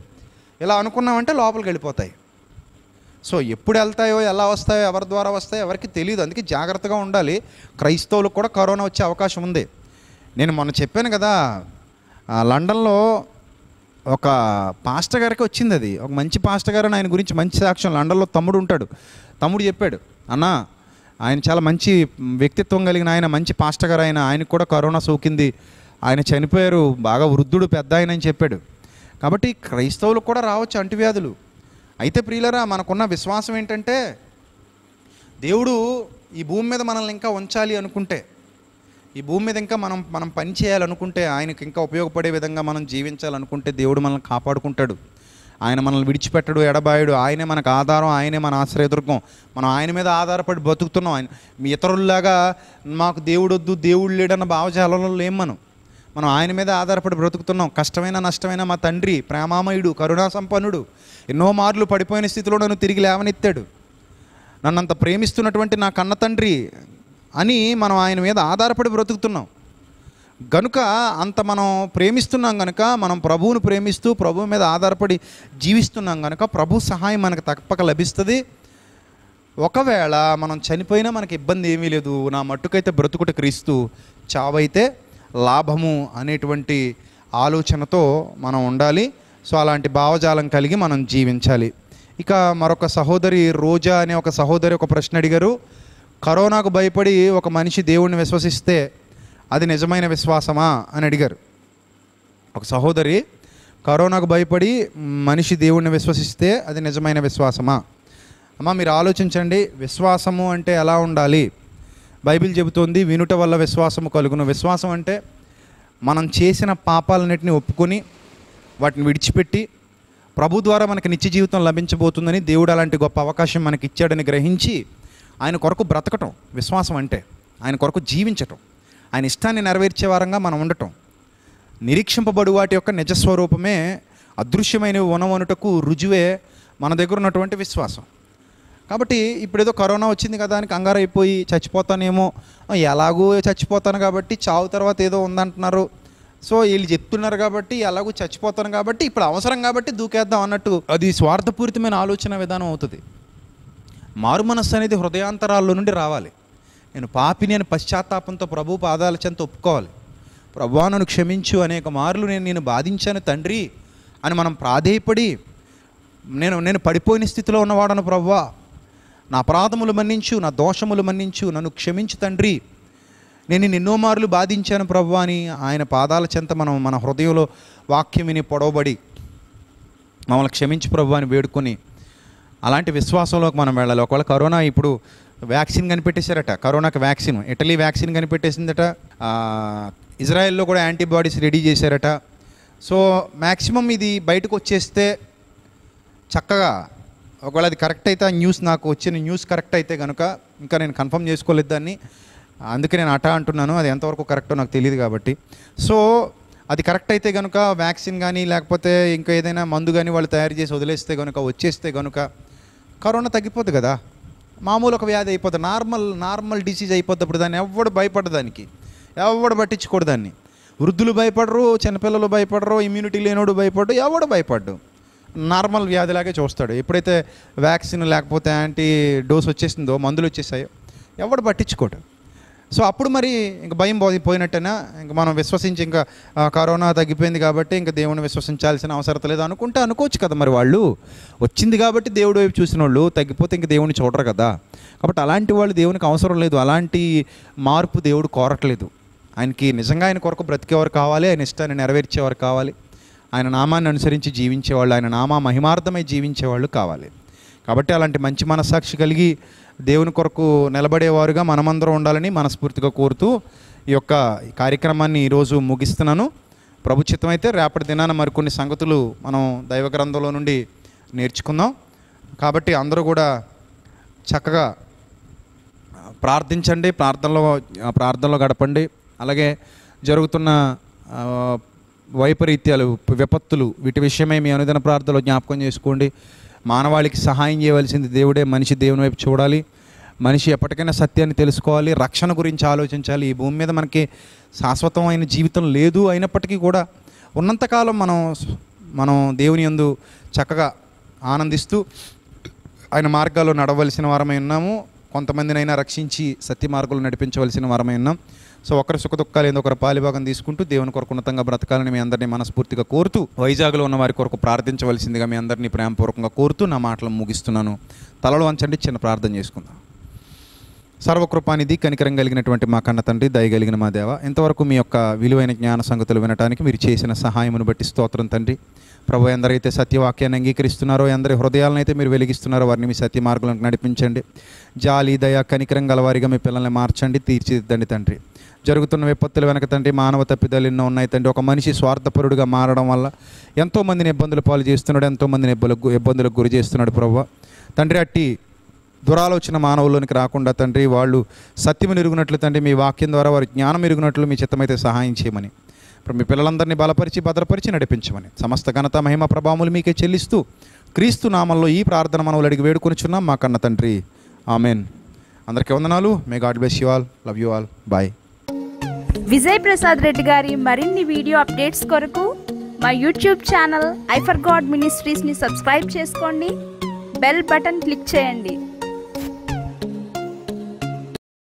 ఇలా అనుకున్నామంటే లోపలికి వెళ్ళిపోతాయి. సో ఎప్పుడు వెళ్తాయో ఎలా వస్తాయో ఎవరి ద్వారా వస్తాయో ఎవరికి తెలియదు అందుకే జాగ్రత్తగా ఉండాలి. క్రైస్తవులకు కూడా కరోనా వచ్చే అవకాశం ఉంది. నేను మొన్న చెప్పాను కదా లండన్లో ఒక పాస్టర్ గారికి వచ్చింది అది. ఒక మంచి పాస్టర్ గారు ఆయన గురించి మంచి సాక్ష్యం. లండన్లో తమ్ముడు ఉంటాడు. తమ్ముడు చెప్పాడు అన్న ఆయన చాలా మంచి వ్యక్తిత్వం కలిగిన ఆయన మంచి పాస్టర్ గారు ఆయన ఆయనకు కూడా కరోనా సోకింది. ఆయన చనిపోయారు బాగా వృద్ధుడు పెద్ద ఆయన అని చెప్పాడు. కాబట్టి క్రైస్తవులకు కూడా రావచ్చు అంటువ్యాధులు. అయితే ప్రియులరా మనకున్న విశ్వాసం ఏంటంటే దేవుడు ఈ భూమి మీద మనల్ని ఇంకా ఉంచాలి అనుకుంటే ఈ భూమి మీద ఇంకా మనం మనం పని చేయాలనుకుంటే ఆయనకి ఇంకా ఉపయోగపడే విధంగా మనం జీవించాలనుకుంటే దేవుడు మనల్ని కాపాడుకుంటాడు. ఆయన మనల్ని విడిచిపెట్టడు ఎడబాయుడు. ఆయనే మనకు ఆధారం ఆయనే మన ఆశ్రయదుర్గం. మనం ఆయన మీద ఆధారపడి బతుకుతున్నాం. ఆయన మీ ఇతరుల్లాగా మాకు దేవుడు వద్దు దేవుడు లేడన్న భావజాలంలో లేం మనం. మనం ఆయన మీద ఆధారపడి బ్రతుకుతున్నాం. కష్టమైన నష్టమైన మా తండ్రి ప్రేమామయుడు కరుణా సంపన్నుడు. ఎన్నో మార్లు పడిపోయిన స్థితిలో నన్ను తిరిగి లేవనెత్తాడు. నన్నంత ప్రేమిస్తున్నటువంటి నా కన్న తండ్రి అని మనం ఆయన మీద ఆధారపడి బ్రతుకుతున్నాం. గనుక అంత మనం ప్రేమిస్తున్నాం గనుక మనం ప్రభువును ప్రేమిస్తూ ప్రభువు మీద ఆధారపడి జీవిస్తున్నాం గనుక ప్రభు సహాయం మనకు తప్పక లభిస్తుంది. ఒకవేళ మనం చనిపోయినా మనకి ఇబ్బంది ఏమీ లేదు. నా మట్టుకైతే బ్రతుకుట క్రీస్తు చావైతే లాభము అనేటువంటి ఆలోచనతో మనం ఉండాలి. సో అలాంటి భావజాలం కలిగి మనం జీవించాలి. ఇక మరొక సహోదరి రోజా అనే ఒక సహోదరి ఒక ప్రశ్న అడిగారు. కరోనాకు భయపడి ఒక మనిషి దేవుణ్ణి విశ్వసిస్తే అది నిజమైన విశ్వాసమా అని అడిగారు. ఒక సహోదరి కరోనాకు భయపడి మనిషి దేవుణ్ణి విశ్వసిస్తే అది నిజమైన విశ్వాసమా? అమ్మ మీరు ఆలోచించండి విశ్వాసము అంటే ఎలా ఉండాలి? బైబిల్ చెబుతోంది వినుట వల్ల విశ్వాసము కలుగును. విశ్వాసం అంటే మనం చేసిన పాపాలన్నిటిని ఒప్పుకొని వాటిని విడిచిపెట్టి ప్రభు ద్వారా మనకి నిత్య జీవితం లభించబోతుందని దేవుడు అలాంటి గొప్ప అవకాశం మనకి ఇచ్చాడని గ్రహించి ఆయన కొరకు బ్రతకటం విశ్వాసం అంటే ఆయన కొరకు జీవించటం. ఆయన ఇష్టాన్ని నెరవేర్చే వారంగా మనం ఉండటం. నిరీక్షింపబడు వాటి యొక్క నిజస్వరూపమే అదృశ్యమైనవి ఉనవనుటకు రుజువే మన దగ్గర ఉన్నటువంటి విశ్వాసం. కాబట్టి ఇప్పుడు ఏదో కరోనా వచ్చింది కదా అని కంగారు అయిపోయి చచ్చిపోతానేమో ఎలాగూ చచ్చిపోతాను కాబట్టి చావు తర్వాత ఏదో ఉందంటున్నారు. సో వీళ్ళు చెప్తున్నారు కాబట్టి ఎలాగూ చచ్చిపోతాను కాబట్టి ఇప్పుడు అవసరం కాబట్టి దూకేద్దాం అన్నట్టు అది స్వార్థపూరితమైన ఆలోచన విధానం అవుతుంది. మారు మనస్సు అనేది హృదయాంతరాల్లో నుండి రావాలి. నేను పాపిని అని పశ్చాత్తాపంతో ప్రభు పాదాల చెంత ఒప్పుకోవాలి. ప్రభువా నన్ను క్షమించు అనేక మార్లు నేను నేను బాధించాను తండ్రి అని మనం ప్రాధేయపడి నేను నేను పడిపోయిన స్థితిలో ఉన్నవాడను ప్రవ్వా నా అపరాధములు మన్నించు నా దోషములు మన్నించు నన్ను క్షమించు తండ్రి. నేను ఎన్నో మార్లు బాధించాను ప్రవ్వా అని ఆయన పాదాల చెంత మనం మన హృదయంలో వాక్యం విని పొడవబడి మమ్మల్ని క్షమించు ప్రభు అని వేడుకొని అలాంటి విశ్వాసంలోకి మనం వెళ్ళాలి. ఒకవేళ కరోనా ఇప్పుడు వ్యాక్సిన్ కనిపెట్టేశారట కరోనాకి వ్యాక్సిన్ ఇటలీ వ్యాక్సిన్ కనిపెట్టేసిందట ఇజ్రాయెల్లో కూడా యాంటీబాడీస్ రెడీ చేశారట. సో మ్యాక్సిమం ఇది బయటకు వచ్చేస్తే చక్కగా ఒకవేళ అది కరెక్ట్ అయితే ఆ న్యూస్ నాకు వచ్చిన న్యూస్ కరెక్ట్ అయితే కనుక ఇంకా నేను కన్ఫర్మ్ చేసుకోలేదు దాన్ని. అందుకే నేను అటా అంటున్నాను అది ఎంతవరకు కరెక్టో నాకు తెలియదు కాబట్టి. సో అది కరెక్ట్ అయితే కనుక వ్యాక్సిన్ కానీ లేకపోతే ఇంకా ఏదైనా మందు కానీ వాళ్ళు తయారు చేసి వదిలేస్తే కనుక వచ్చేస్తే కనుక కరోనా తగ్గిపోద్ది కదా. మామూలు ఒక వ్యాధి అయిపోతుంది నార్మల్ నార్మల్ డిసీజ్ అయిపోద్ది అప్పుడు దాన్ని ఎవడు భయపడ్డ దానికి. ఎవడు పట్టించుకోడు దాన్ని. వృద్ధులు భయపడరు చిన్నపిల్లలు భయపడరు ఇమ్యూనిటీ లేనోడు భయపడ్డు ఎవడు భయపడ్డు. నార్మల్ వ్యాధిలాగే చూస్తాడు. ఎప్పుడైతే వ్యాక్సిన్ లేకపోతే యాంటీ డోస్ వచ్చేసిందో మందులు వచ్చేసాయో ఎవడు పట్టించుకోడు. సో అప్పుడు మరి ఇంక భయం పోయి పోయినట్టేనా? ఇంక మనం విశ్వసించి ఇంకా కరోనా తగ్గిపోయింది కాబట్టి ఇంకా దేవుని విశ్వసించాల్సిన అవసరం లేదు అనుకుంటే అనుకోవచ్చు కదా మరి వాళ్ళు. వచ్చింది కాబట్టి దేవుడు వైపు చూసిన వాళ్ళు తగ్గిపోతే ఇంక దేవుని చూడరు కదా. కాబట్టి అలాంటి వాళ్ళు దేవునికి అవసరం లేదు. అలాంటి మార్పు దేవుడు కోరట్లేదు. ఆయనకి నిజంగా ఆయన కొరకు బ్రతికేవారు కావాలి. ఆయన ఇష్టాన్ని నెరవేర్చేవారు కావాలి. ఆయన నామాన్ని అనుసరించి జీవించేవాళ్ళు. ఆయన నామా మహిమార్థమై జీవించేవాళ్ళు కావాలి. కాబట్టి అలాంటి మంచి మనస్సాక్షి కలిగి దేవుని కొరకు నిలబడేవారుగా మనమందరం ఉండాలని మనస్ఫూర్తిగా కోరుతూ ఈ యొక్క కార్యక్రమాన్ని ఈరోజు ముగిస్తున్నాను. ప్రభు అయితే రేపటి దినాన మరికొన్ని సంగతులు మనం దైవ గ్రంథంలో నుండి నేర్చుకుందాం. కాబట్టి అందరూ కూడా చక్కగా ప్రార్థించండి ప్రార్థనలో ప్రార్థనలో గడపండి. అలాగే జరుగుతున్న వైపరీత్యాలు విపత్తులు వీటి విషయమై మీ అనుదిన ప్రార్థనలో జ్ఞాపకం చేసుకోండి. మానవాళికి సహాయం చేయవలసింది దేవుడే. మనిషి దేవుని వైపు చూడాలి. మనిషి ఎప్పటికైనా సత్యాన్ని తెలుసుకోవాలి. రక్షణ గురించి ఆలోచించాలి. ఈ భూమి మీద మనకి శాశ్వతమైన జీవితం లేదు అయినప్పటికీ కూడా ఉన్నంతకాలం మనం మనం దేవుని యందు చక్కగా ఆనందిస్తూ ఆయన మార్గాల్లో నడవలసిన వారమై ఉన్నాము. కొంతమందినైనా రక్షించి సత్య మార్గంలో నడిపించవలసిన వారమై ఉన్నాం. సో ఒకరి సుఖ దుఃఖాలు ఏందో ఒకరి పాలిభాగం తీసుకుంటూ దేవుని కొరకు ఉన్నతంగా బ్రతకాలని మీ అందరినీ మనస్ఫూర్తిగా కోరుతూ వైజాగ్లో ఉన్న వారి కొరకు ప్రార్థించవలసిందిగా మీ అందరినీ ప్రేమపూర్వకంగా కోరుతూ నా మాటలు ముగిస్తున్నాను. తలలు వంచండి చిన్న ప్రార్థన చేసుకుందాం. సర్వకృపానిధి కనికరం కలిగినటువంటి మా కన్న తండ్రి దయగలిగిన మా దేవ ఇంతవరకు మీ యొక్క విలువైన జ్ఞాన సంగతులు వినడానికి మీరు చేసిన సహాయమును బట్టి స్తోత్రం తండ్రి. ప్రభు ఎందరైతే సత్యవాక్యాన్ని అంగీకరిస్తున్నారో ఎందరి హృదయాలను అయితే మీరు వెలిగిస్తున్నారో వారిని మీ సత్య మార్గంలోకి నడిపించండి. జాలి దయ కనికరం గలవారిగా మీ పిల్లల్ని మార్చండి తీర్చిదిద్దండి తండ్రి. జరుగుతున్న విపత్తులు వెనక తండ్రి మానవ తప్పిదాలు ఎన్నో ఉన్నాయి తండ్రి. ఒక మనిషి స్వార్థపరుడుగా మారడం వల్ల ఎంతోమందిని ఇబ్బందులు పాలు చేస్తున్నాడు ఎంతోమందిని ఇబ్బందులకు ఇబ్బందులకు గురి చేస్తున్నాడు ప్రభు తండ్రి అట్టి దురాలోచన మానవుల్లోనికి రాకుండా తండ్రి వాళ్ళు సత్యము ఎరుగునట్లు తండ్రి మీ వాక్యం ద్వారా వారి జ్ఞానం ఎరుగునట్లు మీ చిత్తమైతే సహాయం చేయమని. ఇప్పుడు మీ పిల్లలందరినీ బలపరిచి భద్రపరిచి నడిపించమని. సమస్త ఘనత మహిమ ప్రభావములు మీకే చెల్లిస్తూ క్రీస్తు నామంలో ఈ ప్రార్థన మనవులు అడిగి వేడుకొనిచున్నాం. మా కన్న తండ్రి. ఆమెన్. అందరికీ వందనాలు. May God bless you all love you all bye Vijay Prasad Reddy గారి మరిన్ని వీడియో అప్డేట్స్ కొరకు మా YouTube channel I for God మినిస్ట్రీస్ని subscribe చేసుకోండి. బెల్ బటన్ క్లిక్ చేయండి.